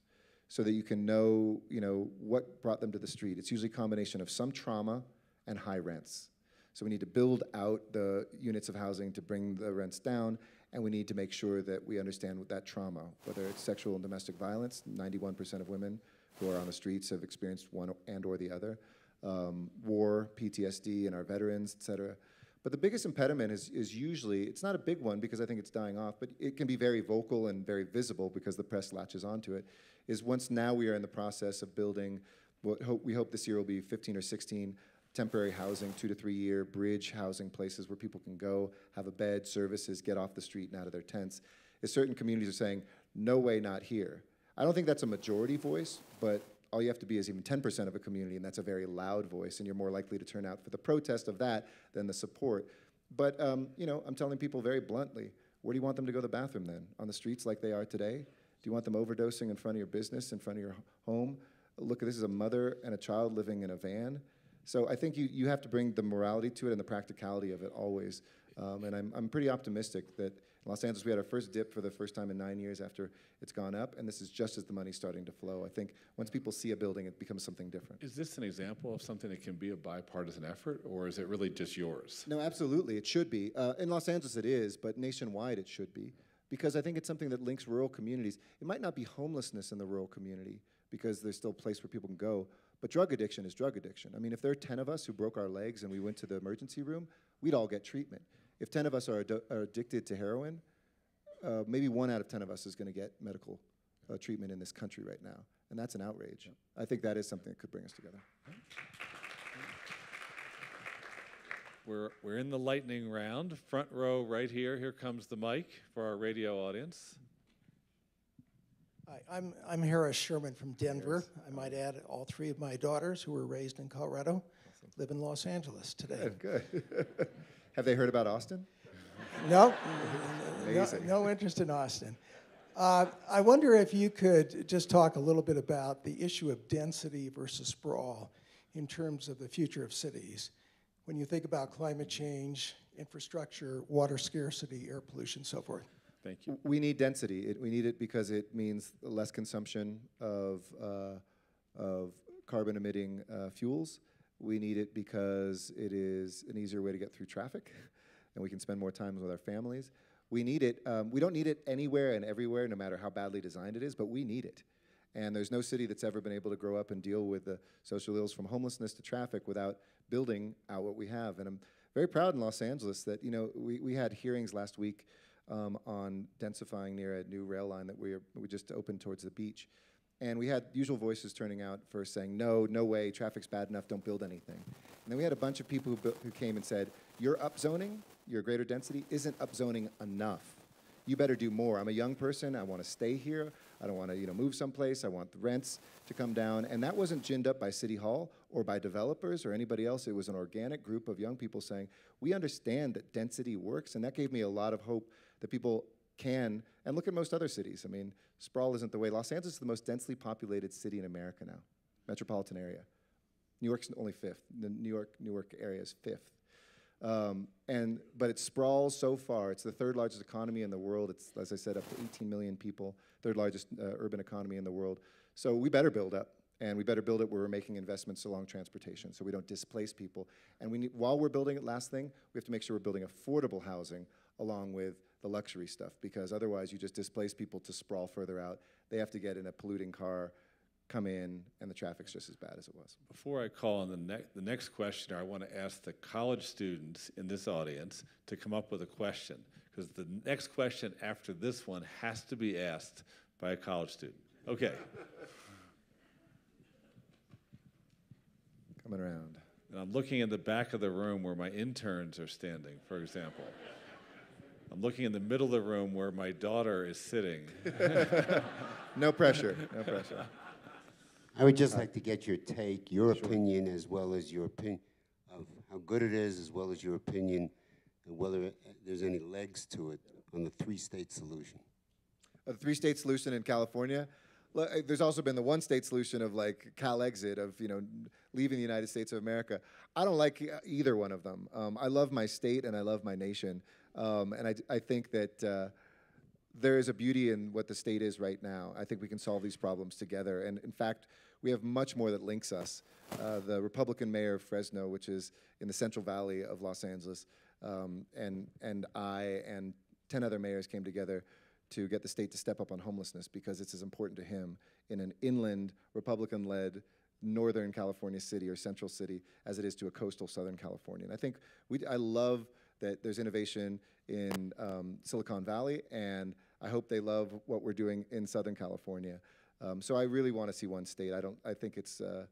so that you can know, you know, what brought them to the street. It's usually a combination of some trauma and high rents. So we need to build out the units of housing to bring the rents down, and we need to make sure that we understand that trauma, whether it's sexual and domestic violence, 91% of women who are on the streets have experienced one and or the other, um, war, PTSD, and our veterans, et cetera. But the biggest impediment is, is usually, it's not a big one because I think it's dying off, but it can be very vocal and very visible because the press latches onto it, is once now we are in the process of building what hope, we hope this year will be 15 or 16 temporary housing, two to three year bridge housing places where people can go, have a bed, services, get off the street and out of their tents. Is certain communities are saying, no way, not here. I don't think that's a majority voice, but all you have to be is even 10% of a community, and that's a very loud voice, and you're more likely to turn out for the protest of that than the support. But, um, you know, I'm telling people very bluntly, where do you want them to go to the bathroom then? On the streets like they are today? Do you want them overdosing in front of your business, in front of your home? Look, at this is a mother and a child living in a van. So I think you, you have to bring the morality to it and the practicality of it always. Um, and I'm, I'm pretty optimistic that in Los Angeles we had our first dip for the first time in nine years after it's gone up, and this is just as the money's starting to flow. I think once people see a building, it becomes something different. Is this an example of something that can be a bipartisan effort, or is it really just yours? No, absolutely, it should be. Uh, in Los Angeles, it is, but nationwide, it should be. Because I think it's something that links rural communities. It might not be homelessness in the rural community, because there's still a place where people can go, but drug addiction is drug addiction. I mean, if there are 10 of us who broke our legs and we went to the emergency room, we'd all get treatment. If 10 of us are, ad- are addicted to heroin, uh, maybe one out of 10 of us is going to get medical uh, treatment in this country right now. And that's an outrage. I think that is something that could bring us together. We're, we're in the lightning round. Front row right here. Here comes the mic for our radio audience. Hi, I'm, I'm Harris Sherman from Denver. I might add, all three of my daughters, who were raised in Colorado, live in Los Angeles today. Good, good. Have they heard about Austin? No, no, no interest in Austin. Uh, I wonder if you could just talk a little bit about the issue of density versus sprawl in terms of the future of cities. When you think about climate change, infrastructure, water scarcity, air pollution, so forth. Thank you. We need density. It, we need it because it means less consumption of, uh, of carbon emitting uh, fuels. We need it because it is an easier way to get through traffic and we can spend more time with our families. We need it. Um, we don't need it anywhere and everywhere, no matter how badly designed it is, but we need it. And there's no city that's ever been able to grow up and deal with the social ills from homelessness to traffic without building out what we have. And I'm very proud in Los Angeles that, you know, we, we had hearings last week um, on densifying near a new rail line that we, are, we just opened towards the beach. And we had usual voices turning out first saying, no, no way, traffic's bad enough, don't build anything. And then we had a bunch of people who, who came and said, your upzoning, your greater density, isn't upzoning enough. You better do more. I'm a young person, I want to stay here, I don't want to you know, move someplace, I want the rents to come down. And that wasn't ginned up by City Hall or by developers or anybody else. It was an organic group of young people saying, we understand that density works, and that gave me a lot of hope that people can, and look at most other cities. I mean, sprawl isn't the way. Los Angeles is the most densely populated city in America now, metropolitan area. New York's only fifth. The New York Newark area is fifth. Um, and but it sprawls so far. It's the third largest economy in the world. It's as I said, up to 18 million people. Third largest uh, urban economy in the world. So we better build up, and we better build it where we're making investments along transportation, so we don't displace people. And we need, while we're building it, last thing, we have to make sure we're building affordable housing along with the luxury stuff, because otherwise you just displace people to sprawl further out. They have to get in a polluting car, come in, and the traffic's just as bad as it was. Before I call on the, ne- the next questioner, I want to ask the college students in this audience to come up with a question, because the next question after this one has to be asked by a college student. Okay. Coming around. And I'm looking in the back of the room where my interns are standing, for example. I'm looking in the middle of the room where my daughter is sitting. No pressure, no pressure. I would just like to get your take, your opinion, as well as your opinion of how good it is, as well as your opinion and whether uh, there's any legs to it on the three-state solution. a three-state solution in California. Uh, There's also been the one-state solution of like Cal exit of you know leaving the United States of America. I don't like e- either one of them. Um, I love my state and I love my nation, um, and I think that. Uh, there is a beauty in what the state is right now. I think we can solve these problems together. And in fact, we have much more that links us. Uh, the Republican mayor of Fresno, which is in the Central Valley of Los Angeles, um, and, and I and 10 other mayors came together to get the state to step up on homelessness because it's as important to him in an inland, Republican led, Northern California city or central city as it is to a coastal Southern California. And I think we, I love that there's innovation in um, Silicon Valley, and I hope they love what we're doing in Southern California. Um, so I really want to see one state. I don't. I think it's uh,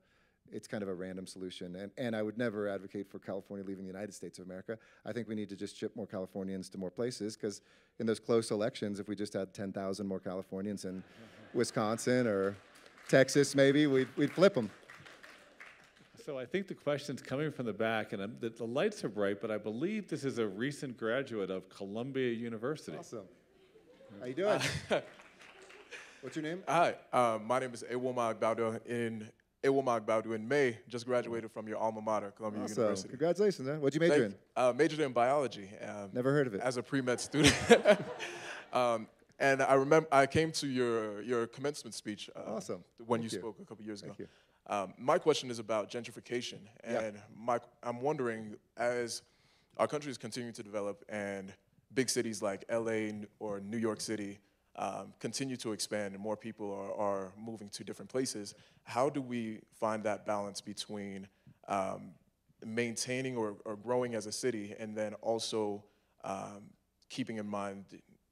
it's kind of a random solution, and and I would never advocate for California leaving the United States of America. I think we need to just ship more Californians to more places because in those close elections, if we just had 10,000 more Californians in Wisconsin or Texas, maybe we'd we'd flip them. So I think the question's coming from the back, and I'm- the, the lights are bright, but I believe this is a recent graduate of Columbia University. Awesome. How you doing? What's your name? Hi, uh, my name is Ewoma Agbado. In Ewoma Agbado in May, just graduated from your alma mater, Columbia Awesome. University. Congratulations, man. What'd you major Thank- in? Uh, majored in biology. Um, Never heard of it. As a pre-med student. um, and I remember I came to your, your commencement speech uh, Awesome. when Thank you you. spoke a couple years Thank ago. you. Um, my question is about gentrification. Yeah. And my, I'm wondering, as our country is continuing to develop and big cities like LA or New York City um, continue to expand and more people are, are moving to different places, how do we find that balance between um, maintaining or, or growing as a city and then also um, keeping in mind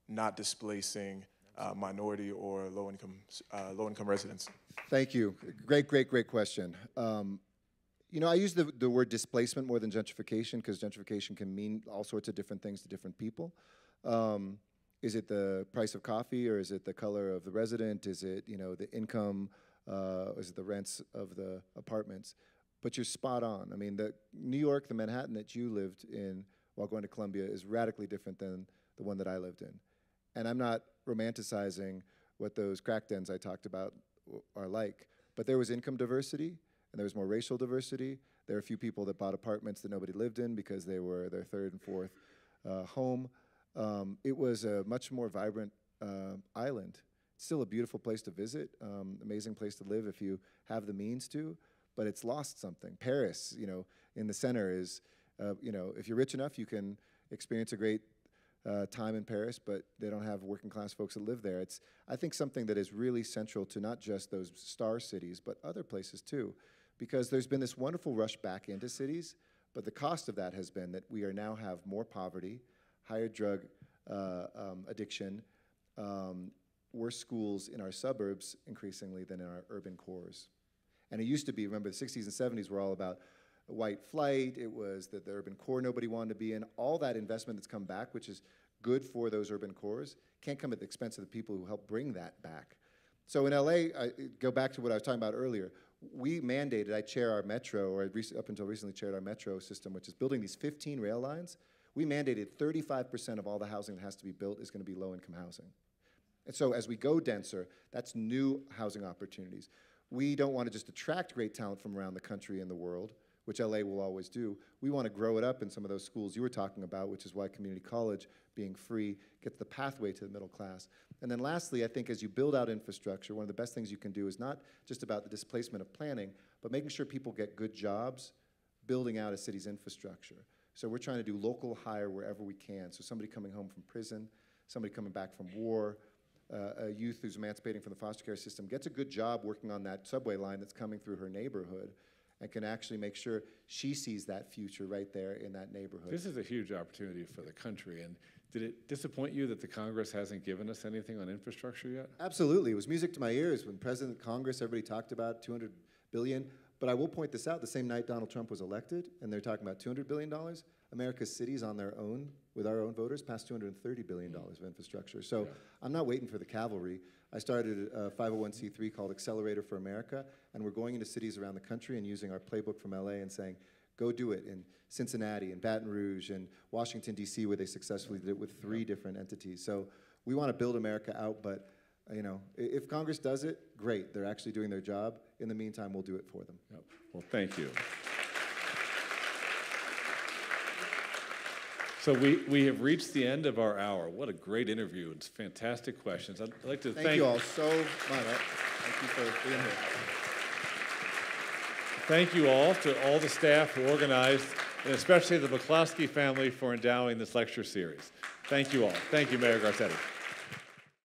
not displacing uh, minority or low income, uh, low income residents? Thank you. Great, great, great question. Um, you know, I use the, the word displacement more than gentrification because gentrification can mean all sorts of different things to different people. Um, is it the price of coffee or is it the color of the resident? Is it, you know, the income? Uh, is it the rents of the apartments? But you're spot on. I mean, the New York, the Manhattan that you lived in while going to Columbia is radically different than the one that I lived in. And I'm not romanticizing what those crack dens I talked about are like. But there was income diversity, and there was more racial diversity. There were a few people that bought apartments that nobody lived in because they were their third and fourth uh, home. Um, it was a much more vibrant uh, island. Still a beautiful place to visit, um, amazing place to live if you have the means to, but it's lost something. Paris, you know, in the center is, uh, you know, if you're rich enough, you can experience a great uh, time in Paris, but they don't have working class folks that live there. It's, I think, something that is really central to not just those star cities, but other places too, because there's been this wonderful rush back into cities, but the cost of that has been that we are now have more poverty, higher drug uh, um, addiction, um, worse schools in our suburbs increasingly than in our urban cores. And it used to be, remember, the 60s and 70s were all about white flight. It was that the urban core nobody wanted to be in. All that investment that's come back, which is good for those urban cores, can't come at the expense of the people who help bring that back. So in LA, I go back to what I was talking about earlier. We mandated, I chair our metro, or I up until recently chaired our metro system, which is building these 15 rail lines. We mandated 35% of all the housing that has to be built is going to be low income housing. And so as we go denser, that's new housing opportunities. We don't want to just attract great talent from around the country and the world, which LA will always do. We want to grow it up in some of those schools you were talking about, which is why community college being free gets the pathway to the middle class. And then lastly, I think as you build out infrastructure, one of the best things you can do is not just about the displacement of planning, but making sure people get good jobs, building out a city's infrastructure. So we're trying to do local hire wherever we can. So somebody coming home from prison, somebody coming back from war, uh, a youth who's emancipating from the foster care system gets a good job working on that subway line that's coming through her neighborhood and can actually make sure she sees that future right there in that neighborhood. This is a huge opportunity for the country. And did it disappoint you that the Congress hasn't given us anything on infrastructure yet? Absolutely. It was music to my ears when President Congress, everybody talked about 200 billion. But I will point this out the same night Donald Trump was elected, and they're talking about $200 billion, America's cities on their own, with our own voters, passed $230 billion mm. of infrastructure. So I'm not waiting for the cavalry. I started a 501c3 called Accelerator for America, and we're going into cities around the country and using our playbook from LA and saying, go do it in Cincinnati and Baton Rouge and Washington, D.C., where they successfully did it with three different entities. So we want to build America out, but you know, if Congress does it, great. They're actually doing their job. In the meantime, we'll do it for them. Yep. Well, thank you. So we, we have reached the end of our hour. What a great interview. It's fantastic questions. I'd like to Thank, you all so much. Thank you for being here. Thank you all to all the staff who organized, and especially the McCloskey family for endowing this lecture series. Thank you all. Thank you, Mayor Garcetti.